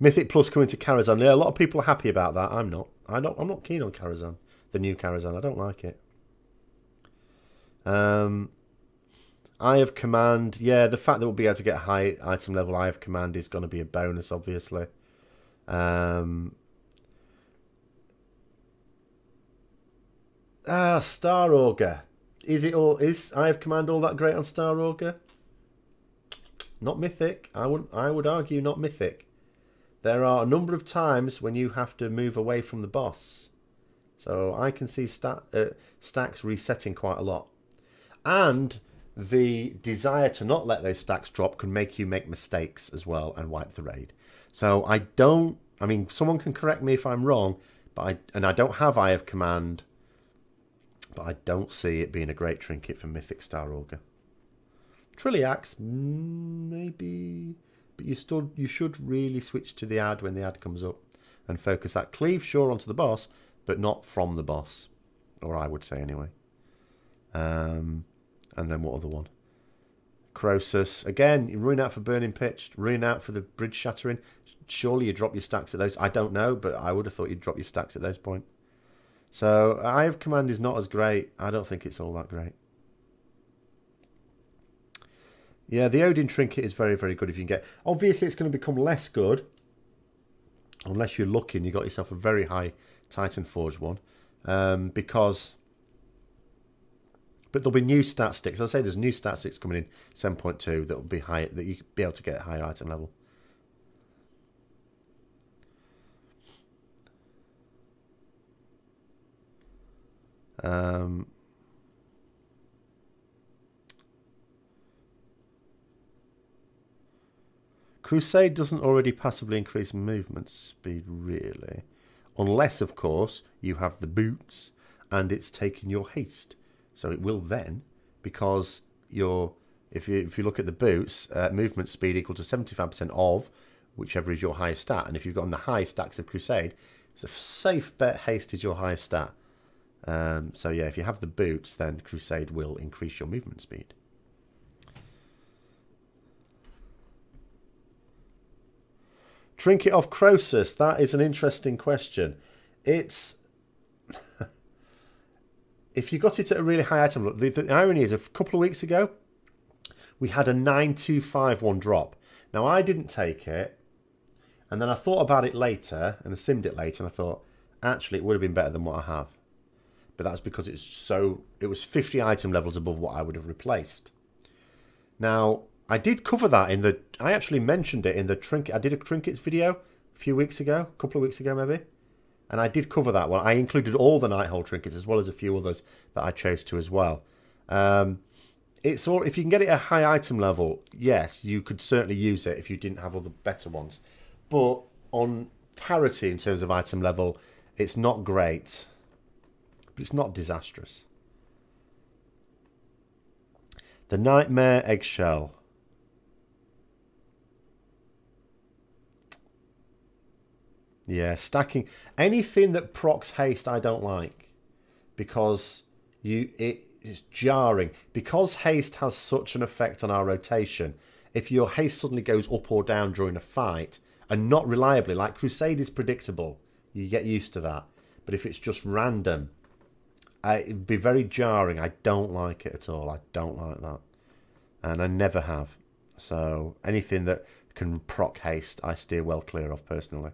Mythic Plus coming to Karazhan. Yeah, a lot of people are happy about that. I'm not. I don't. I'm not keen on Karazhan, the new Karazhan. I don't like it. Um, Eye of Command. Yeah, the fact that we'll be able to get a high item level Eye of Command is going to be a bonus, obviously. Um, ah, Star Augur. Is it all? Is Eye of Command all that great on Star Augur? Not mythic. I would. I would argue not mythic. There are a number of times when you have to move away from the boss. So I can see stat, uh, stacks resetting quite a lot. And the desire to not let those stacks drop can make you make mistakes as well and wipe the raid. So I don't. I mean, someone can correct me if I'm wrong, but I and I don't have Eye of Command, but I don't see it being a great trinket for Mythic Star Augur. Trilliax, maybe, but you still you should really switch to the ad when the ad comes up and focus that cleave sure onto the boss, but not from the boss, or I would say anyway. Um, and then what other one? Krosus. Again, you run out for Burning Pitch, run out for the Bridge Shattering. Surely you drop your stacks at those. I don't know, but I would have thought you'd drop your stacks at those point. So Eye of Command is not as great. I don't think it's all that great. Yeah, the Odyn Trinket is very, very good if you can get... Obviously, it's going to become less good. Unless you're and you got yourself a very high Titan Forge one. Um, because but there'll be new stat sticks. I'll say there's new stat sticks coming in 7.2 that will be high that you be able to get higher item level. Um, Crusade doesn't already passively increase movement speed, really. Unless, of course, you have the boots and it's taking your haste. So it will then, because your if you if you look at the boots, uh, movement speed equal to 75% of whichever is your highest stat. And if you've got the high stacks of Crusade, it's a safe bet haste is your highest stat. Um, so yeah, if you have the boots, then Crusade will increase your movement speed. Trinket of Krosus. That is an interesting question. It's if you got it at a really high item, look, the, the irony is a couple of weeks ago, we had a 9251 drop. Now, I didn't take it, and then I thought about it later, and I simmed it later, and I thought, actually, it would have been better than what I have. But that's because it's so, it was 50 item levels above what I would have replaced. Now, I did cover that in the, I actually mentioned it in the trinket, I did a trinkets video a few weeks ago, a couple of weeks ago maybe. And I did cover that one. I included all the Nighthold trinkets as well as a few others that I chose to as well. Um, it's all if you can get it at a high item level, yes, you could certainly use it if you didn't have all the better ones. But on parity in terms of item level, it's not great. But it's not disastrous. The Nightmare Eggshell. Yeah, stacking anything that procs haste I don't like because you it is jarring because haste has such an effect on our rotation. If your haste suddenly goes up or down during a fight and not reliably, like Crusade is predictable, you get used to that. But if it's just random, I, it'd be very jarring. I don't like it at all. I don't like that, and I never have. So anything that can proc haste, I steer well clear of personally.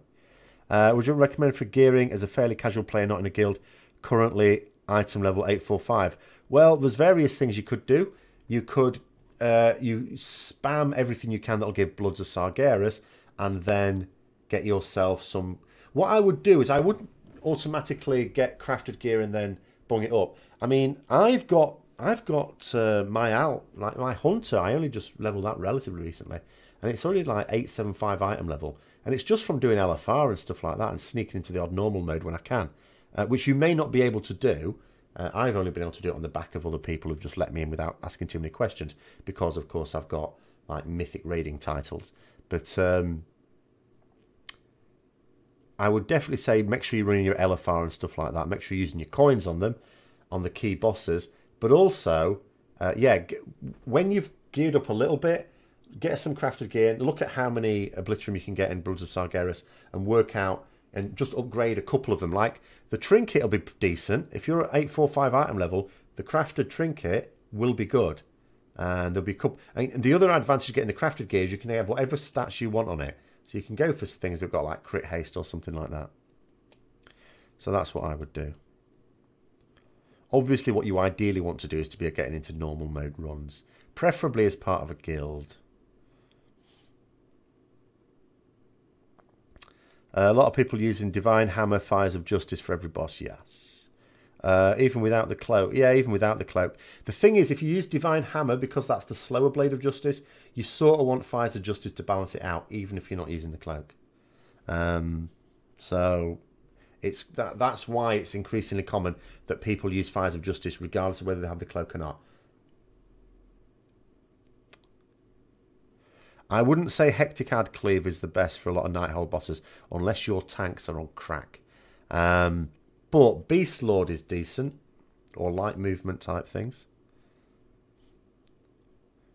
Uh, would you recommend for gearing as a fairly casual player not in a guild? Currently, item level 845. Well, there's various things you could do. You could uh, you spam everything you can that'll give Bloods of Sargeras and then get yourself some... What I would do is I wouldn't automatically get crafted gear and then bung it up. I mean, I've got I've got uh, my out like my hunter. I only just leveled that relatively recently, and it's already like eight seven five item level. And it's just from doing LFR and stuff like that and sneaking into the odd normal mode when I can, uh, which you may not be able to do Uh, I've only been able to do it on the back of other people who've just let me in without asking too many questions because, of course, I've got like mythic raiding titles. But um, I would definitely say make sure you're running your LFR and stuff like that. Make sure you're using your coins on them, on the key bosses. But also, uh, yeah, when you've geared up a little bit, get some crafted gear. And look at how many Obliterum you can get in Bloods of Sargeras and work out and just upgrade a couple of them. Like the trinket will be decent. If you're at 845 item level, the crafted trinket will be good. And there'll be a couple. And the other advantage of getting the crafted gear is you can have whatever stats you want on it. So you can go for things that have got like crit haste or something like that. So that's what I would do. Obviously, what you ideally want to do is to be getting into normal mode runs, preferably as part of a guild. Uh, a lot of people using Divine Hammer, Fires of Justice for every boss, yes. Uh, even without the cloak. Yeah, even without the cloak. The thing is, if you use Divine Hammer, because that's the slower Blade of Justice, you sort of want Fires of Justice to balance it out, even if you're not using the cloak. Um, so it's that that's why it's increasingly common that people use Fires of Justice regardless of whether they have the cloak or not. I wouldn't say Hectic Ad Cleave is the best for a lot of Nighthold bosses unless your tanks are on crack. Um, but Beast Lord is decent. Or light movement type things.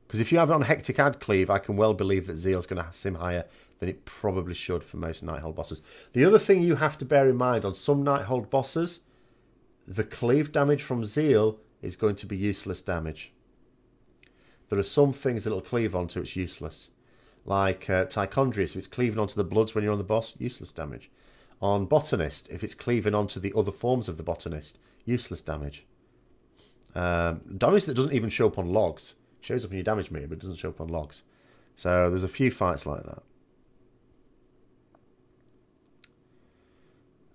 Because if you have it on Hectic Ad Cleave, I can well believe that Zeal's going to sim higher than it probably should for most Nighthold bosses. The other thing you have to bear in mind on some Nighthold bosses, the cleave damage from Zeal is going to be useless damage. There are some things that it'll cleave onto, it's useless. Like uh, Tichondrius, if it's cleaving onto the bloods when you're on the boss, useless damage. On Botanist, if it's cleaving onto the other forms of the Botanist, useless damage. Um, damage that doesn't even show up on logs. Shows up in your damage meter, but doesn't show up on logs. So there's a few fights like that.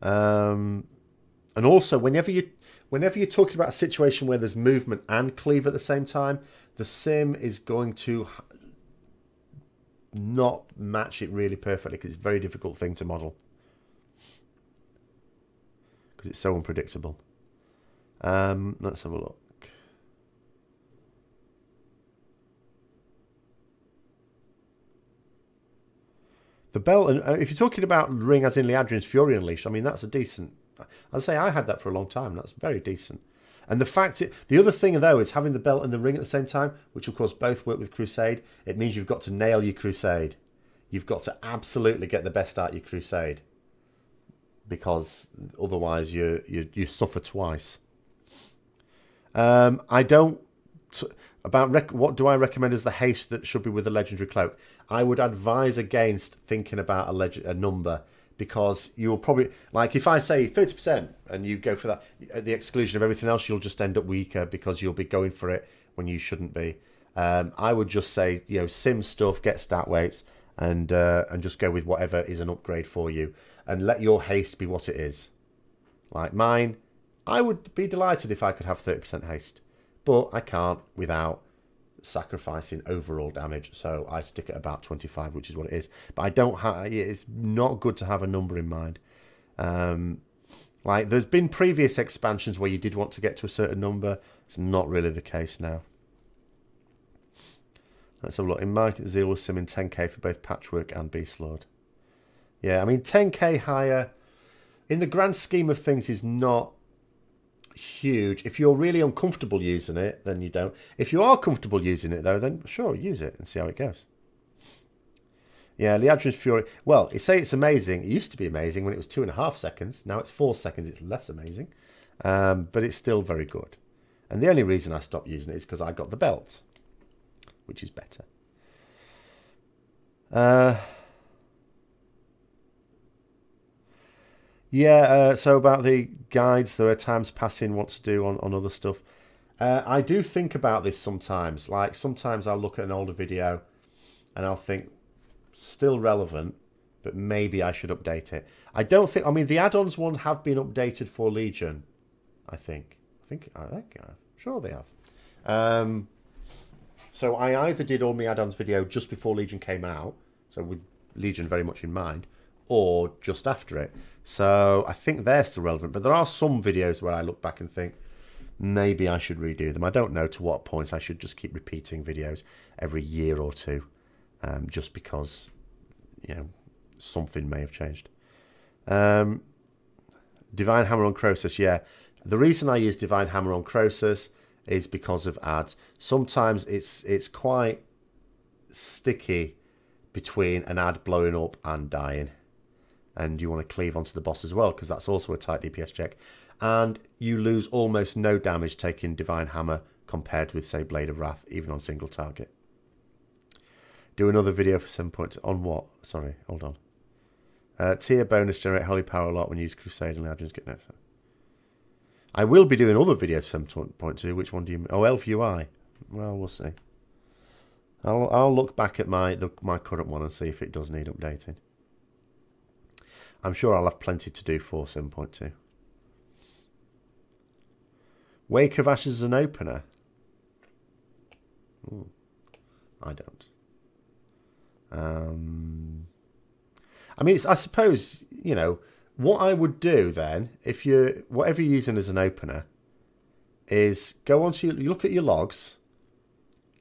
Um, and also, whenever you whenever you're talking about a situation where there's movement and cleave at the same time, the sim is going to not match it really perfectly because it's a very difficult thing to model because it's so unpredictable. Um, let's have a look. The belt, and uh, if you're talking about ring as in Liadrin's Fury Unleashed, I mean, that's a decent. I'd say I had that for a long time. That's very decent. And the fact, it, the other thing though is having the belt and the ring at the same time, which of course both work with Crusade. It means you've got to nail your Crusade. You've got to absolutely get the best out your Crusade because otherwise you you, you suffer twice. Um, I don't about what do I recommend as the haste that should be with the legendary cloak. I would advise against thinking about a, a number because you'll probably like if I say thirty percent and you go for that at the exclusion of everything else, you'll just end up weaker because you'll be going for it when you shouldn't be. Um, I would just say you know sim stuff, get stat weights, and uh, and just go with whatever is an upgrade for you and let your haste be what it is. Like mine, I would be delighted if I could have 30% haste, but I can't without sacrificing overall damage. So I stick at about 25, which is what it is. But I don't have, it's not good to have a number in mind. Um, like there's been previous expansions where you did want to get to a certain number. It's not really the case now. Let's have a look. In my Zeal was simming 10k for both Patchwerk and Beast Lord. Yeah, I mean, 10k higher in the grand scheme of things is not huge. If you're really uncomfortable using it, then you don't. If you are comfortable using it, though, then sure, use it and see how it goes. Yeah, Liadrin's Fury. Well, you say it's amazing. It used to be amazing when it was two and a half seconds. Now it's four seconds. It's less amazing. Um, but it's still very good. And the only reason I stopped using it is because I got the belt, which is better. Uh, Yeah, uh, so about the guides, there are times passing what to do on, on other stuff. Uh, I do think about this sometimes. Like, sometimes I'll look at an older video and I'll think, still relevant, but maybe I should update it. I don't think, I mean, the add-ons one have been updated for Legion, I think. I think, I think, I'm sure they have. Um, so I either did all my add-ons video just before Legion came out, so with Legion very much in mind, or just after it. So I think they're still relevant. But there are some videos where I look back and think, maybe I should redo them. I don't know to what point I should just keep repeating videos every year or two, um, just because, you know, something may have changed. Um, Divine Hammer on Krosus, yeah. The reason I use Divine Hammer on Krosus is because of ads. Sometimes it's it's quite sticky between an ad blowing up and dying. And you want to cleave onto the boss as well, because that's also a tight DPS check. And you lose almost no damage taking Divine Hammer compared with, say, Blade of Wrath, even on single target. Do another video for 7 points. On what? Sorry, hold on. Uh, tier bonus generate holy power a lot when you use Crusade and Legends get notified. I will be doing other videos for 7.2. Which one do you... Oh, ElvUI. Well, we'll see. I'll, I'll look back at my the, my current one and see if it does need updating. I'm sure I'll have plenty to do for 7.2. Wake of Ashes as an opener? Ooh, I don't. Um, I mean, I suppose, you know, what I would do then, if you're, whatever you're using as an opener, is go onto, you look at your logs,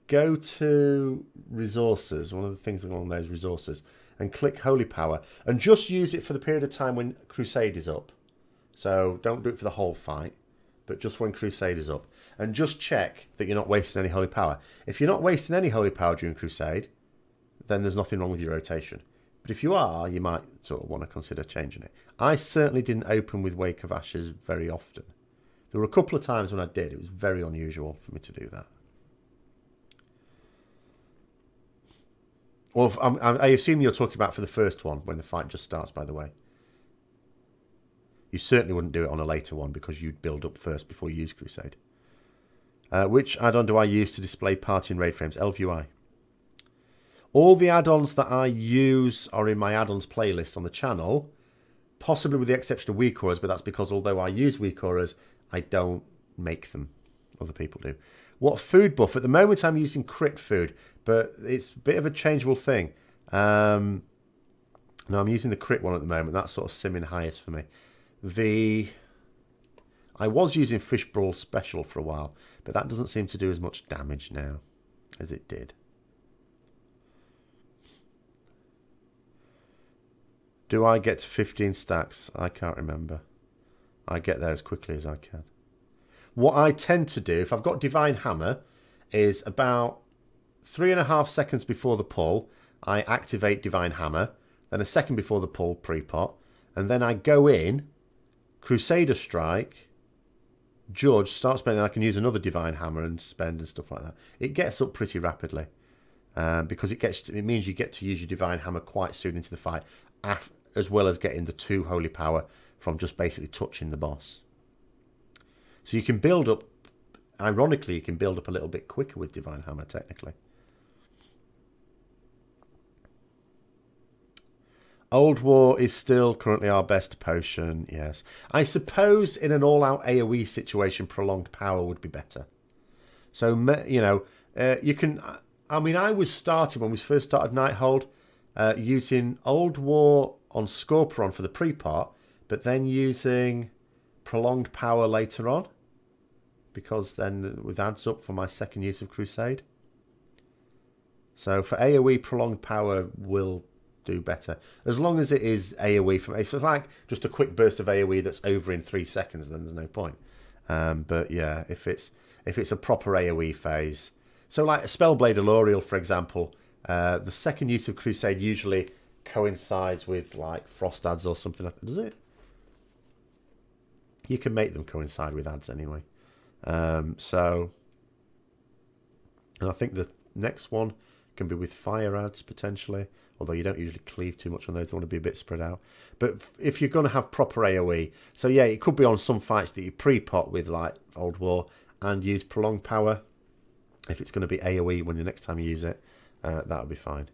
go to resources, one of the things along those resources, and click Holy Power, and just use it for the period of time when Crusade is up. So don't do it for the whole fight, but just when Crusade is up. And just check that you're not wasting any Holy Power. If you're not wasting any Holy Power during Crusade, then there's nothing wrong with your rotation. But if you are, you might sort of want to consider changing it. I certainly didn't open with Wake of Ashes very often. There were a couple of times when I did. It was very unusual for me to do that. Well, I assume you're talking about for the first one, when the fight just starts, by the way. You certainly wouldn't do it on a later one because you'd build up first before you use Crusade. Uh, which add-on do I use to display party and raid frames? ElvUI. All the add-ons that I use are in my add-ons playlist on the channel, possibly with the exception of WeakAuras, but that's because although I use WeakAuras, I don't make them. Other people do. What food buff? At the moment, I'm using crit food, but it's a bit of a changeable thing. Um, no, I'm using the crit one at the moment. That's sort of simming highest for me. The I was using Fishbrul Special for a while, but that doesn't seem to do as much damage now as it did. Do I get to 15 stacks? I can't remember. I get there as quickly as I can. What I tend to do, if I've got Divine Hammer, is about three and a half seconds before the pull, I activate Divine Hammer. Then a second before the pull, pre-pot. And then I go in, Crusader Strike, Judge, start spending. I can use another Divine Hammer and spend and stuff like that. It gets up pretty rapidly. Um, because it gets it means you get to use your Divine Hammer quite soon into the fight as well as getting the two holy power from just basically touching the boss. So you can build up, ironically, you can build up a little bit quicker with Divine Hammer, technically. Old War is still currently our best potion, yes. I suppose in an all-out AoE situation, Prolonged Power would be better. So, you know, uh, you can... I mean, I was starting, when we first started Nighthold, uh, using Old War on Skorpyron for the pre-part, but then using prolonged power later on, because then it adds up for my second use of Crusade. So for AoE, prolonged power will do better. As long as it is AoE from if it's like just a quick burst of AoE that's over in three seconds, then there's no point. Um, but yeah, if it's if it's a proper AoE phase, so like a Spellblade Aluriel, for example, uh, the second use of Crusade usually coincides with like frost ads or something like that, does it? You can make them coincide with ads anyway. Um, so, and I think the next one can be with fire ads potentially, although you don't usually cleave too much on those. They want to be a bit spread out. But if you're going to have proper AoE, so yeah, it could be on some fights that you pre-pot with like Old War and use prolonged power. If it's going to be AoE when the next time you use it, uh, that would be fine.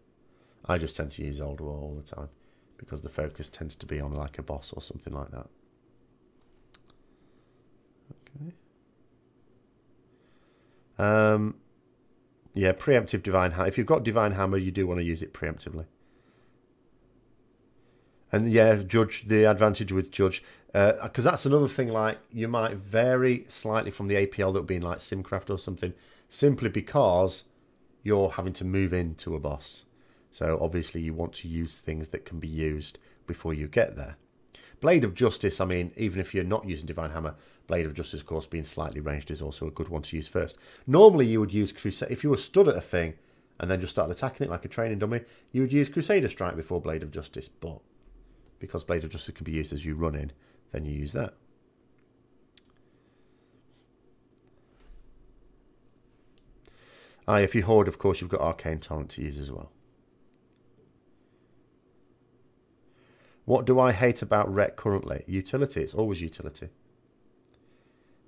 I just tend to use Old War all the time because the focus tends to be on like a boss or something like that. Okay. Um, yeah, preemptive Divine Hammer. If you've got Divine Hammer, you do want to use it preemptively. And yeah, judge the advantage with judge because uh, that's another thing. Like you might vary slightly from the APL that would be in like Simcraft or something, simply because you're having to move into a boss. So obviously you want to use things that can be used before you get there. Blade of Justice, I mean, even if you're not using Divine Hammer, Blade of Justice, of course, being slightly ranged is also a good one to use first. Normally you would use Crusade, if you were stood at a thing and then just started attacking it like a training dummy, you would use Crusader Strike before Blade of Justice, but because Blade of Justice can be used as you run in, then you use that. Ah, if you hoard, of course, you've got Arcane Torrent to use as well. What do I hate about RET currently? Utility. It's always utility.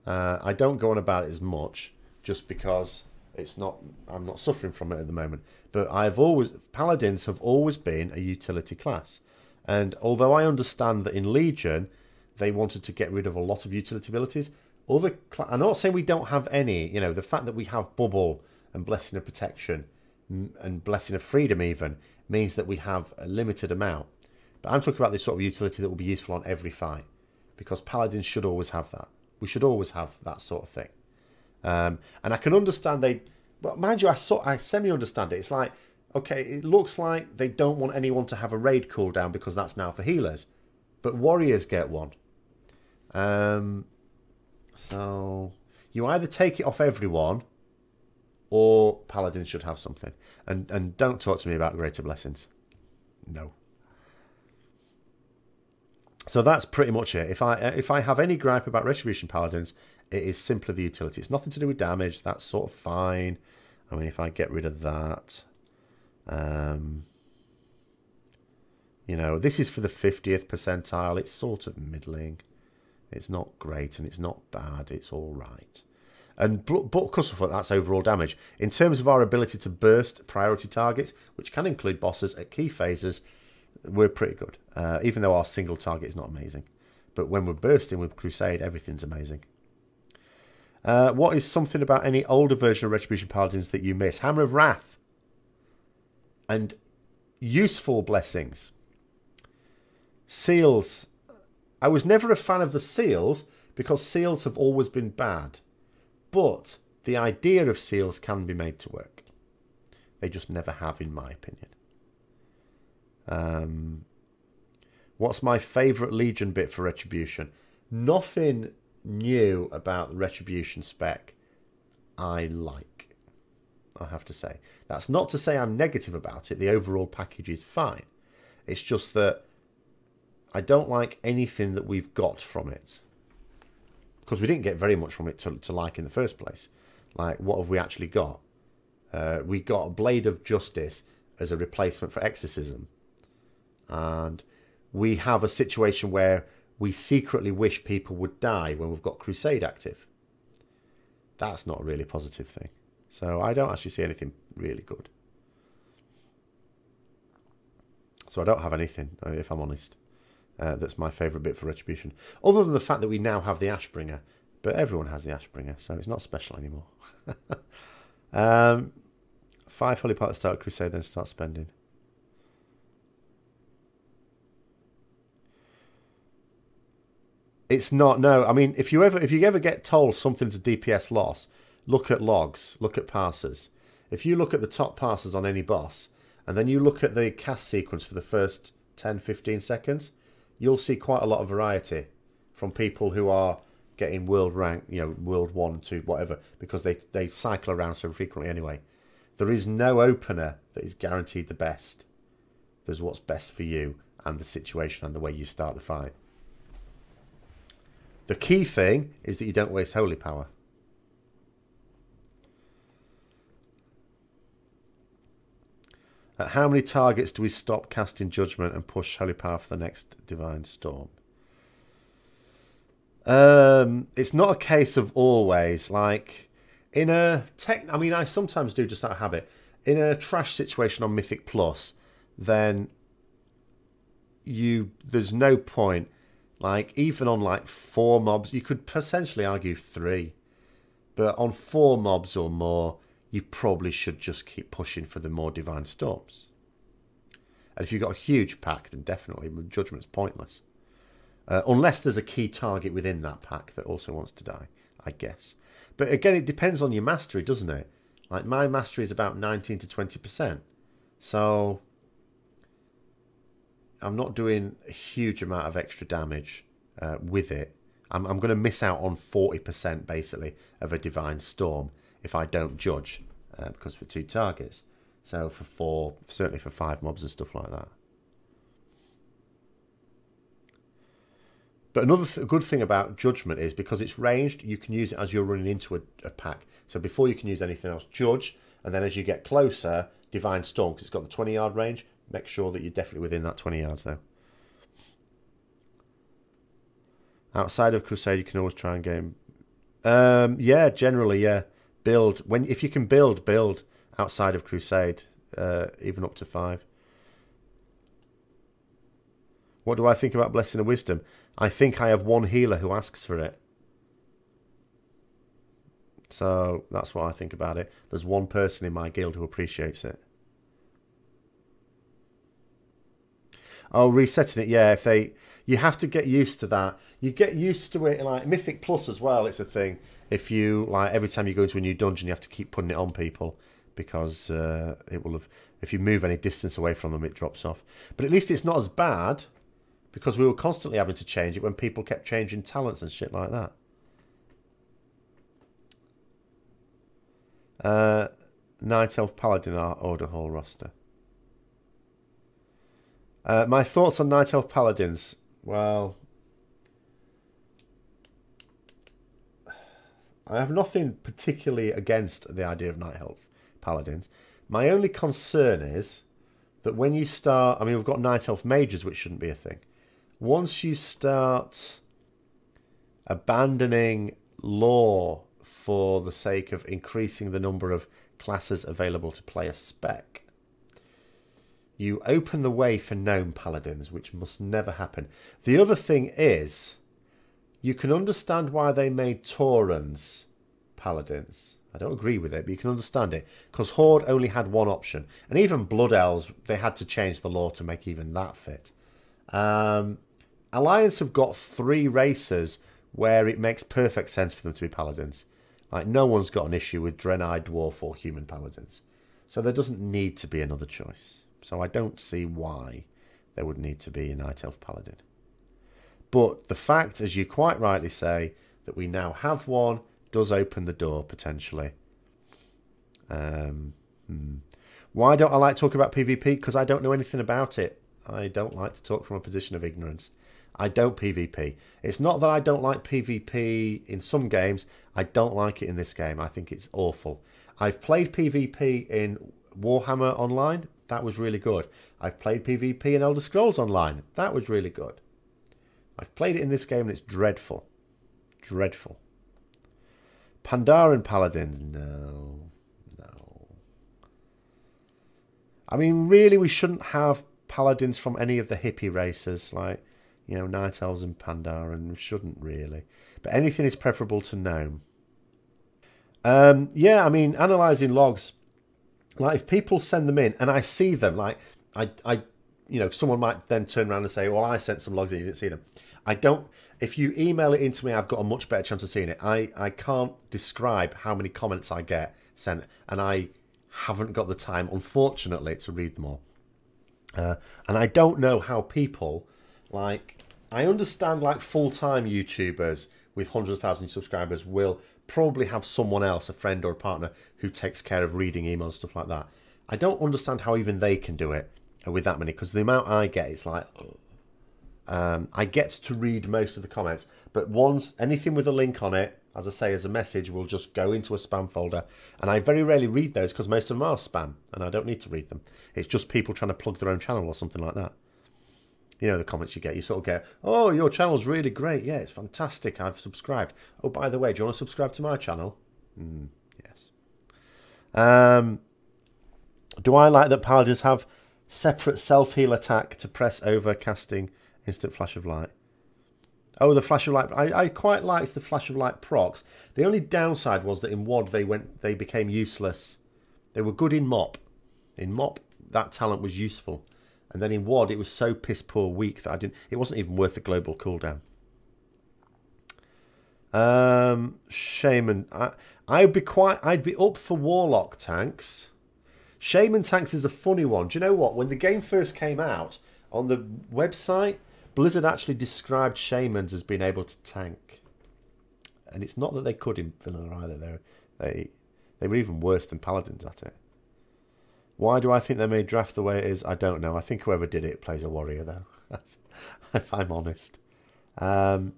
Uh, I don't go on about it as much just because it's not. I'm not suffering from it at the moment. But I've always paladins have always been a utility class, and although I understand that in Legion they wanted to get rid of a lot of utility abilities, other I'm not saying we don't have any. You know, the fact that we have bubble and blessing of protection and blessing of freedom even means that we have a limited amount. But I'm talking about this sort of utility that will be useful on every fight because paladins should always have that. We should always have that sort of thing. Um, and I can understand they, but mind you, I sort I semi understand it. It's like okay, it looks like they don't want anyone to have a raid cooldown because that's now for healers, but warriors get one. Um, so you either take it off everyone, or paladins should have something. And and don't talk to me about greater blessings. No. So that's pretty much it. If I if I have any gripe about Retribution Paladins, it is simply the utility. It's nothing to do with damage. That's sort of fine. I mean, if I get rid of that, um, you know, this is for the 50th percentile. It's sort of middling. It's not great and it's not bad. It's all right. And but Custlefoot, that's overall damage. In terms of our ability to burst priority targets, which can include bosses at key phases, we're pretty good. Uh, even though our single target is not amazing. But when we're bursting with Crusade, everything's amazing. Uh, what is something about any older version of Retribution Paladins that you miss? Hammer of Wrath. And useful blessings. Seals. I was never a fan of the seals because seals have always been bad. But the idea of seals can be made to work. They just never have, in my opinion. Um, what's my favourite Legion bit for Retribution? Nothing new about the Retribution spec I like, I have to say. That's not to say I'm negative about it. The overall package is fine. It's just that I don't like anything that we've got from it. Because we didn't get very much from it to, to like in the first place. Like, what have we actually got? Uh, we got a Blade of Justice as a replacement for Exorcism and we have a situation where we secretly wish people would die when we've got Crusade active. That's not a really positive thing. So I don't actually see anything really good. So I don't have anything, if I'm honest. Uh, that's my favourite bit for Retribution. Other than the fact that we now have the Ashbringer. But everyone has the Ashbringer, so it's not special anymore. <laughs> um, five Holy Power start Crusade, then start spending. It's not. No, I mean, if you ever if you ever get told something's a DPS loss, look at logs, look at parses. If you look at the top parses on any boss, and then you look at the cast sequence for the first 10, 15 seconds, you'll see quite a lot of variety from people who are getting world rank, you know, world one, two, whatever, because they, they cycle around so frequently anyway. There is no opener that is guaranteed the best. There's what's best for you and the situation and the way you start the fight. The key thing is that you don't waste holy power. At how many targets do we stop casting judgment and push holy power for the next divine storm? Um, it's not a case of always like in a tech. I mean, I sometimes do just out of habit. In a trash situation on Mythic Plus, then you there's no point like even on like four mobs, you could potentially argue three, but on four mobs or more, you probably should just keep pushing for the more divine storms. And if you've got a huge pack, then definitely Judgment's pointless. Uh, unless there's a key target within that pack that also wants to die, I guess. But again, it depends on your mastery, doesn't it? Like my mastery is about 19 to 20%. So I'm not doing a huge amount of extra damage uh, with it. I'm, I'm going to miss out on 40% basically of a Divine Storm if I don't judge uh, because for two targets. So for four, certainly for five mobs and stuff like that. But another th good thing about Judgment is because it's ranged, you can use it as you're running into a, a, pack. So before you can use anything else, Judge, and then as you get closer, Divine Storm, because it's got the 20 yard range. Make sure that you're definitely within that 20 yards though. Outside of Crusade, you can always try and game. Um, yeah, generally, yeah. Build when if you can build, build outside of Crusade, uh, even up to five. What do I think about Blessing of Wisdom? I think I have one healer who asks for it. So that's what I think about it. There's one person in my guild who appreciates it. Oh, resetting it, yeah. If they, you have to get used to that. You get used to it, like Mythic Plus as well. It's a thing. If you like, every time you go into a new dungeon, you have to keep putting it on people because uh, it will have. If you move any distance away from them, it drops off. But at least it's not as bad because we were constantly having to change it when people kept changing talents and shit like that. Uh, Night Elf Paladin our Order Hall roster. Uh, my thoughts on Night Elf Paladins. Well, I have nothing particularly against the idea of Night Elf Paladins. My only concern is that when you start, I mean, we've got Night Elf Mages, which shouldn't be a thing. Once you start abandoning lore for the sake of increasing the number of classes available to play a spec, you open the way for gnome paladins, which must never happen. The other thing is, you can understand why they made Taurens paladins. I don't agree with it, but you can understand it. Because Horde only had one option. And even Blood Elves, they had to change the lore to make even that fit. Um, Alliance have got three races where it makes perfect sense for them to be paladins. Like, no one's got an issue with Draenei, Dwarf, or Human paladins. So there doesn't need to be another choice. So I don't see why there would need to be a Night Elf Paladin. But the fact, as you quite rightly say, that we now have one does open the door potentially. Um, hmm. Why don't I like talking about PvP? Because I don't know anything about it. I don't like to talk from a position of ignorance. I don't PvP. It's not that I don't like PvP in some games. I don't like it in this game. I think it's awful. I've played PvP in Warhammer Online that was really good. I've played PvP in Elder Scrolls Online. That was really good. I've played it in this game and it's dreadful. Dreadful. Pandaren Paladins. No. No. I mean, really, we shouldn't have Paladins from any of the hippie races. Like, you know, Night Elves and Pandaren. We shouldn't really. But anything is preferable to Gnome. Um, yeah, I mean, analysing logs like if people send them in and I see them, like I, I, you know, someone might then turn around and say, "Well, I sent some logs and you didn't see them." I don't. If you email it into me, I've got a much better chance of seeing it. I, I can't describe how many comments I get sent, and I haven't got the time, unfortunately, to read them all. Uh, and I don't know how people like. I understand like full time YouTubers with hundreds of thousands of subscribers will probably have someone else, a friend or a partner, who takes care of reading emails, stuff like that. I don't understand how even they can do it with that many, because the amount I get, it's like, um, I get to read most of the comments, but once anything with a link on it, as I say, as a message, will just go into a spam folder. And I very rarely read those because most of them are spam, and I don't need to read them. It's just people trying to plug their own channel or something like that you know the comments you get. You sort of get, oh, your channel's really great. Yeah, it's fantastic. I've subscribed. Oh, by the way, do you want to subscribe to my channel? Mm, yes. Um, do I like that paladins have separate self heal attack to press over casting instant flash of light? Oh, the flash of light. I, I quite liked the flash of light procs. The only downside was that in WoD they went they became useless. They were good in mop. In mop, that talent was useful. And then in WoD, it was so piss poor weak that I didn't. It wasn't even worth the global cooldown. Um, Shaman, I, I'd be quite. I'd be up for Warlock tanks. Shaman tanks is a funny one. Do you know what? When the game first came out on the website, Blizzard actually described Shamans as being able to tank, and it's not that they could in vanilla either. They they they were even worse than Paladins at it. Why do I think they made draft the way it is? I don't know. I think whoever did it plays a warrior, though, <laughs> if I'm honest. Um,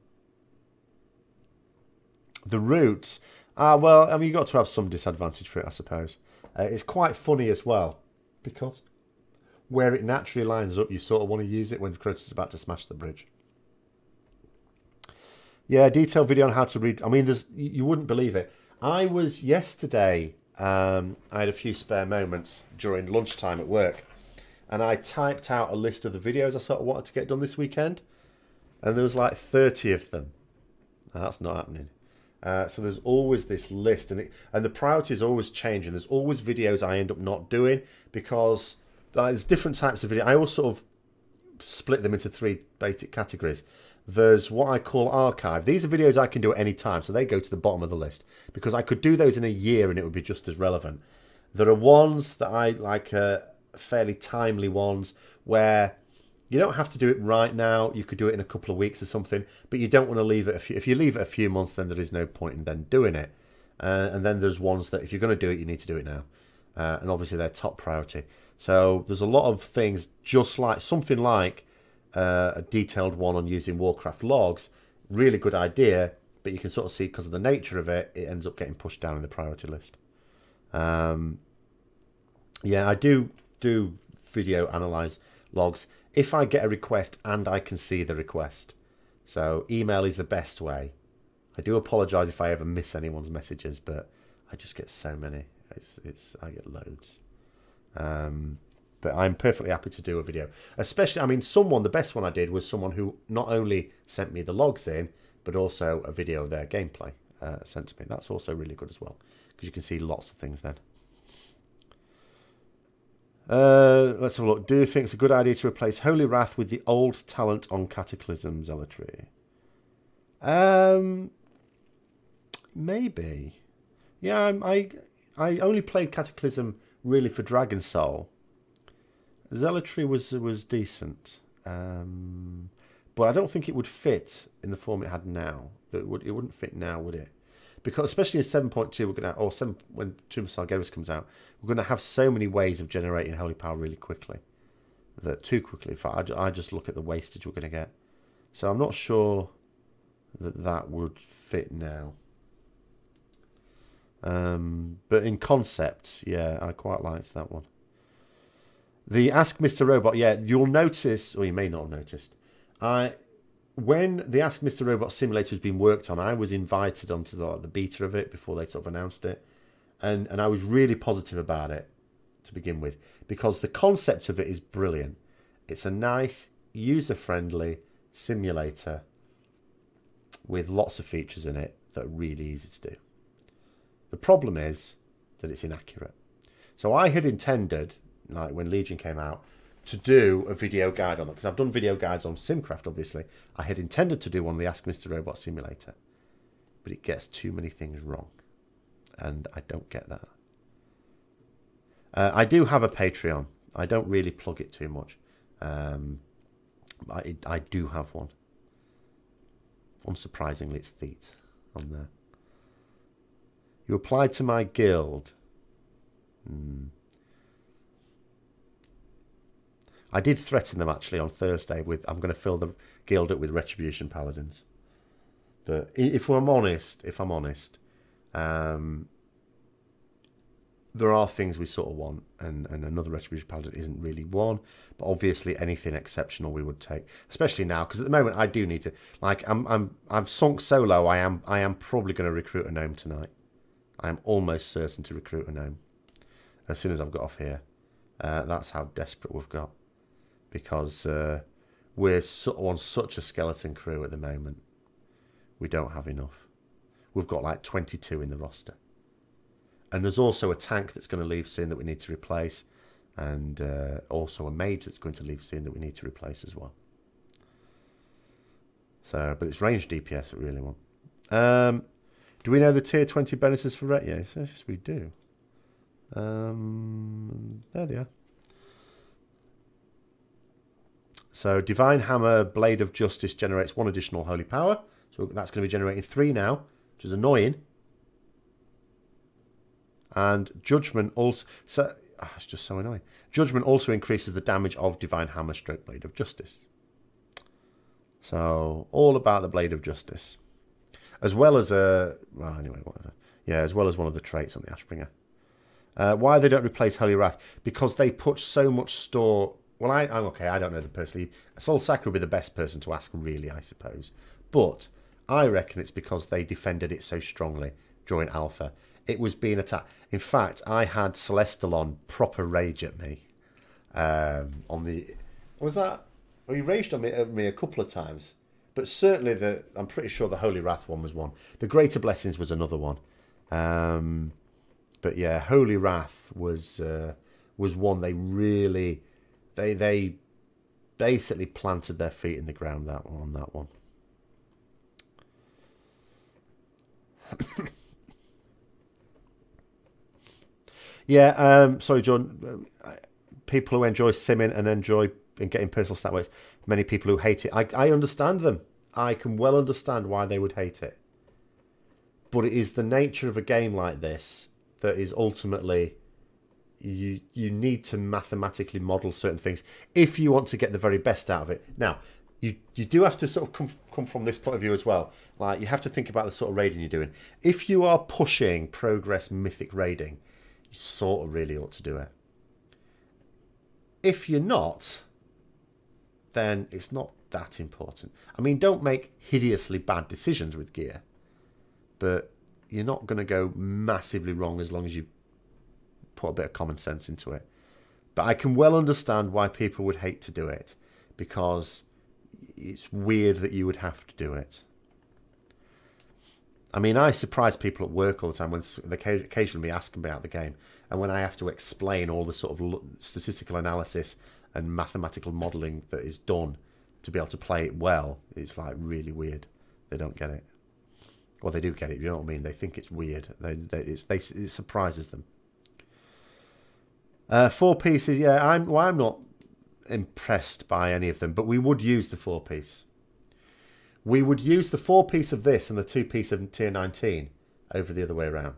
the route, ah, well, I mean, you've got to have some disadvantage for it, I suppose. Uh, it's quite funny as well, because where it naturally lines up, you sort of want to use it when Krosus is about to smash the bridge. Yeah, detailed video on how to read. I mean, there's you wouldn't believe it. I was yesterday um, I had a few spare moments during lunchtime at work, and I typed out a list of the videos I sort of wanted to get done this weekend, and there was like 30 of them. that's not happening. Uh, so there's always this list, and it, and the priority is always changing. There's always videos I end up not doing because there's different types of video. I also sort of split them into three basic categories. There's what I call archive. These are videos I can do at any time, so they go to the bottom of the list because I could do those in a year and it would be just as relevant. There are ones that I like, uh, fairly timely ones where you don't have to do it right now. You could do it in a couple of weeks or something, but you don't want to leave it. A few, if you leave it a few months, then there is no point in then doing it. Uh, and then there's ones that if you're going to do it, you need to do it now. Uh, and obviously they're top priority. So there's a lot of things, just like something like uh, a detailed one on using Warcraft logs. Really good idea, but you can sort of see because of the nature of it, it ends up getting pushed down in the priority list. Um, yeah, I do do video analyze logs if I get a request and I can see the request. So email is the best way. I do apologise if I ever miss anyone's messages, but I just get so many. It's, it's I get loads. Um, but I'm perfectly happy to do a video. Especially, I mean, someone, the best one I did was someone who not only sent me the logs in, but also a video of their gameplay uh, sent to me. That's also really good as well, because you can see lots of things then. Uh, let's have a look. Do you think it's a good idea to replace Holy Wrath with the old talent on Cataclysm Zealotry? Um, maybe. Yeah, I I only played Cataclysm really for Dragon Soul, Zealotry was was decent, um, but I don't think it would fit in the form it had now. That would it wouldn't fit now, would it? Because especially in seven point two, we're gonna or seven when Tomb of Sargeras comes out, we're gonna have so many ways of generating holy power really quickly. That too quickly. In fact, I, I just look at the wastage we're gonna get. So I'm not sure that that would fit now. Um, but in concept, yeah, I quite liked that one. The Ask Mr. Robot, yeah, you'll notice, or you may not have noticed, I when the Ask Mr. Robot simulator has been worked on, I was invited onto the, the beta of it before they sort of announced it, and and I was really positive about it to begin with because the concept of it is brilliant. It's a nice, user-friendly simulator with lots of features in it that are really easy to do. The problem is that it's inaccurate. So I had intended like when Legion came out, to do a video guide on that because I've done video guides on Simcraft. Obviously, I had intended to do one on the Ask Mr. Robot Simulator, but it gets too many things wrong, and I don't get that. Uh, I do have a Patreon. I don't really plug it too much. Um, I I do have one. Unsurprisingly, it's Thete on there. You applied to my guild. Hmm. I did threaten them actually on Thursday with I'm going to fill the guild up with retribution paladins. But if I'm honest, if I'm honest, um, there are things we sort of want, and, and another retribution paladin isn't really one. But obviously, anything exceptional we would take, especially now because at the moment I do need to. Like I'm I'm I've sunk so low. I am I am probably going to recruit a gnome tonight. I am almost certain to recruit a gnome as soon as I've got off here. Uh, that's how desperate we've got because uh, we're so, on such a skeleton crew at the moment. We don't have enough. We've got like 22 in the roster. And there's also a tank that's going to leave soon that we need to replace. and uh, also a mage that's going to leave soon that we need to replace as well. So, but it's range DPS that we really want. Um, do we know the tier 20 bonuses for Ret? Yes, yes, we do. Um, there they are. So, Divine Hammer, Blade of Justice generates one additional holy power. So that's going to be generating three now, which is annoying. And Judgment also... So, oh, it's just so annoying. Judgment also increases the damage of Divine Hammer stroke Blade of Justice. So, all about the Blade of Justice. As well as a... Well, anyway, whatever. Yeah, as well as one of the traits on the Ashbringer. Uh, why they don't replace Holy Wrath? Because they put so much store... Well, I, I'm okay, I don't know them personally. Soul Sacre would be the best person to ask, really, I suppose. But I reckon it's because they defended it so strongly during Alpha. It was being attacked. In fact, I had Celestalon proper rage at me um, on the. Was that? Well, he raged on me, at me a couple of times, but certainly the. I'm pretty sure the Holy Wrath one was one. The Greater Blessings was another one. Um, but yeah, Holy Wrath was uh, was one they really they they basically planted their feet in the ground that on that one. <coughs> yeah, um, sorry, John. People who enjoy simming and enjoy and getting personal stat weights, many people who hate it. I, I understand them. I can well understand why they would hate it. But it is the nature of a game like this that is ultimately you you need to mathematically model certain things if you want to get the very best out of it. Now, you you do have to sort of come come from this point of view as well. Like you have to think about the sort of raiding you're doing. If you are pushing progress mythic raiding, you sort of really ought to do it. If you're not, then it's not that important. I mean, don't make hideously bad decisions with gear, but you're not going to go massively wrong as long as you put a bit of common sense into it. But I can well understand why people would hate to do it because it's weird that you would have to do it. I mean, I surprise people at work all the time when they occasionally me about the game, and when I have to explain all the sort of statistical analysis and mathematical modelling that is done to be able to play it well, it's like really weird. They don't get it. Well, they do get it. You know what I mean? They think it's weird. They, they, it's, they it surprises them. Uh, four pieces. Yeah, I'm. Well, I'm not impressed by any of them, but we would use the four piece. We would use the four piece of this and the two piece of tier 19 over the other way around.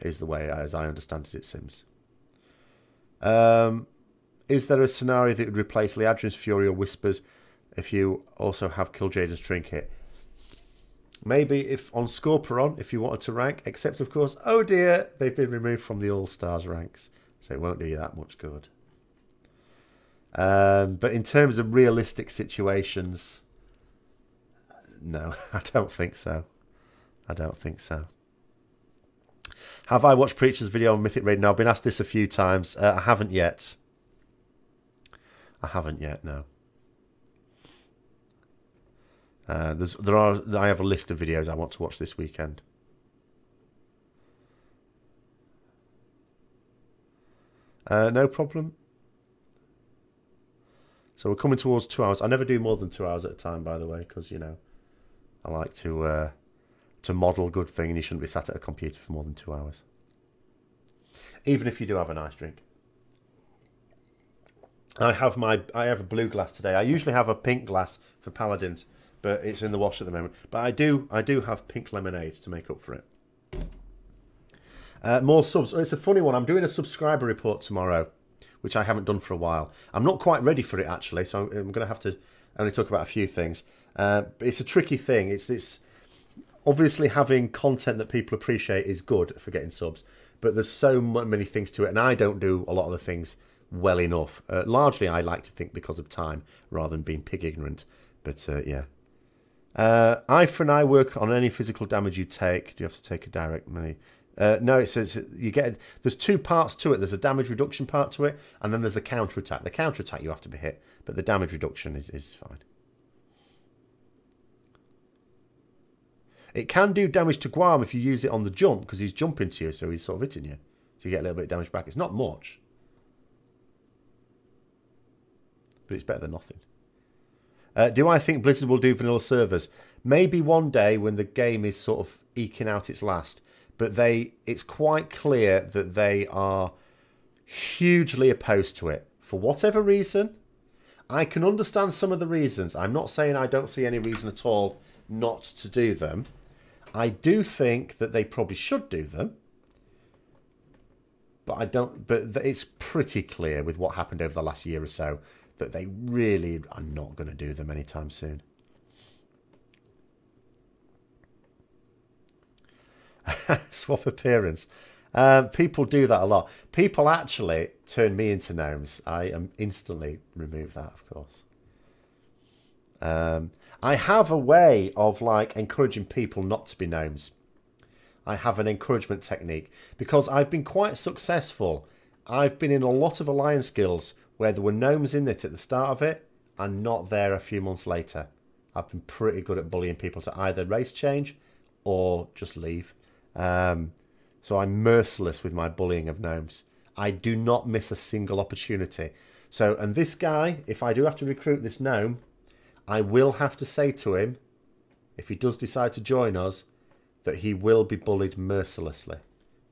Is the way, as I understand it, it seems. Um, is there a scenario that would replace Liadrin's Fury or Whispers if you also have Kil'jaeden's Trinket? Maybe if on Skorpyron, if you wanted to rank, except of course, oh dear, they've been removed from the All Stars ranks, so it won't do you that much good. Um, but in terms of realistic situations, no, <laughs> I don't think so. I don't think so. Have I watched Preacher's video on Mythic Raid? No, I've been asked this a few times. Uh, I haven't yet. I haven't yet, no. Uh, there are. I have a list of videos I want to watch this weekend. Uh, no problem. So we're coming towards two hours. I never do more than two hours at a time, by the way, because you know I like to uh, to model good thing, and you shouldn't be sat at a computer for more than two hours, even if you do have a nice drink. I have my I have a blue glass today. I usually have a pink glass for paladins, but it's in the wash at the moment. But I do I do have pink lemonade to make up for it. Uh, more subs. It's a funny one. I'm doing a subscriber report tomorrow which I haven't done for a while. I'm not quite ready for it actually, so I'm, I'm going to have to only talk about a few things. Uh, it's a tricky thing. It's it's obviously having content that people appreciate is good for getting subs, but there's so many things to it, and I don't do a lot of the things well enough. Uh, largely, I like to think because of time rather than being pig ignorant. But uh, yeah. Uh, Eye for an Eye work on any physical damage you take. Do you have to take a direct money? Uh, no, it says you get. There's two parts to it. There's a damage reduction part to it, and then there's the counter attack. The counter attack you have to be hit, but the damage reduction is, is fine. It can do damage to Guarm if you use it on the jump because he's jumping to you, so he's sort of hitting you. So you get a little bit of damage back. It's not much, but it's better than nothing. Uh, do I think Blizzard will do vanilla servers? Maybe one day when the game is sort of eking out its last, but they it's quite clear that they are hugely opposed to it for whatever reason. I can understand some of the reasons. I'm not saying I don't see any reason at all not to do them. I do think that they probably should do them. But I don't but it's pretty clear with what happened over the last year or so that they really are not going to do them anytime soon. <laughs> Swap appearance. Um, people do that a lot. People actually turn me into gnomes. I am instantly remove that, of course. Um, I have a way of like encouraging people not to be gnomes. I have an encouragement technique because I've been quite successful. I've been in a lot of alliance guilds where there were gnomes in it at the start of it and not there a few months later. I've been pretty good at bullying people to either race change or just leave. Um, so I'm merciless with my bullying of gnomes. I do not miss a single opportunity. So, and this guy, if I do have to recruit this gnome, I will have to say to him, if he does decide to join us, that he will be bullied mercilessly.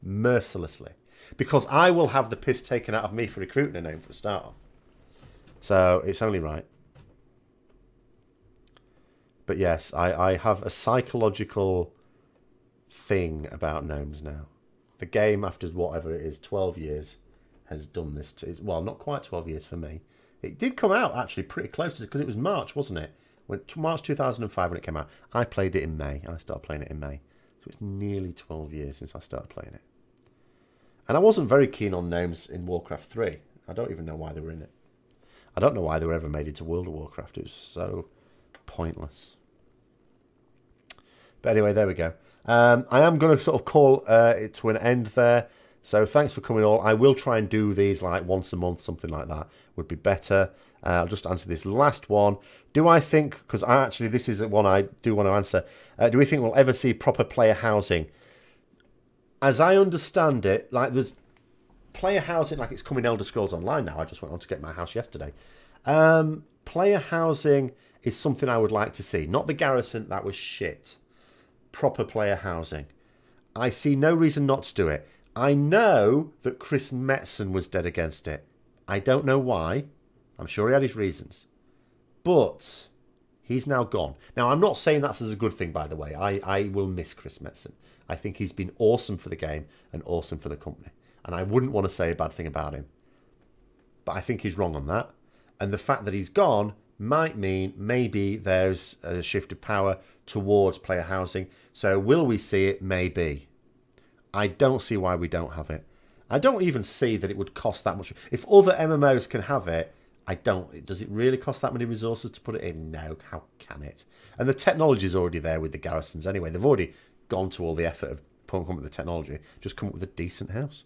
Mercilessly. Because I will have the piss taken out of me for recruiting a gnome for a start off. So it's only right. But yes, I, I have a psychological thing about gnomes now. The game, after whatever it is, 12 years, has done this to... Well, not quite 12 years for me. It did come out, actually, pretty close to... Because it was March, wasn't it? When, March 2005 when it came out. I played it in May. I started playing it in May. So it's nearly 12 years since I started playing it. And I wasn't very keen on gnomes in Warcraft 3. I don't even know why they were in it. I don't know why they were ever made into World of Warcraft. It was so pointless. But anyway, there we go. Um, I am going to sort of call uh, it to an end there. So thanks for coming all. I will try and do these like once a month, something like that would be better. Uh, I'll just answer this last one. Do I think, because I actually, this is one I do want to answer. Uh, do we think we'll ever see proper player housing? As I understand it, like there's player housing, like it's coming Elder Scrolls Online now. I just went on to get my house yesterday. Um, player housing is something I would like to see. Not the garrison, that was shit. Proper player housing. I see no reason not to do it. I know that Chris Metzen was dead against it. I don't know why. I'm sure he had his reasons. But he's now gone. Now, I'm not saying that's as a good thing, by the way. I, I will miss Chris Metzen. I think he's been awesome for the game and awesome for the company. And I wouldn't want to say a bad thing about him. But I think he's wrong on that. And the fact that he's gone might mean maybe there's a shift of power towards player housing. So will we see it? Maybe. I don't see why we don't have it. I don't even see that it would cost that much. If other MMOs can have it, I don't. Does it really cost that many resources to put it in? No. How can it? And the technology is already there with the garrisons anyway. They've already gone to all the effort of coming up with the technology. Just come up with a decent house.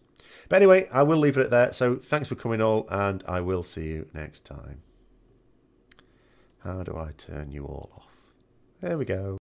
But anyway, I will leave it at there. So thanks for coming all, and I will see you next time. How do I turn you all off? There we go.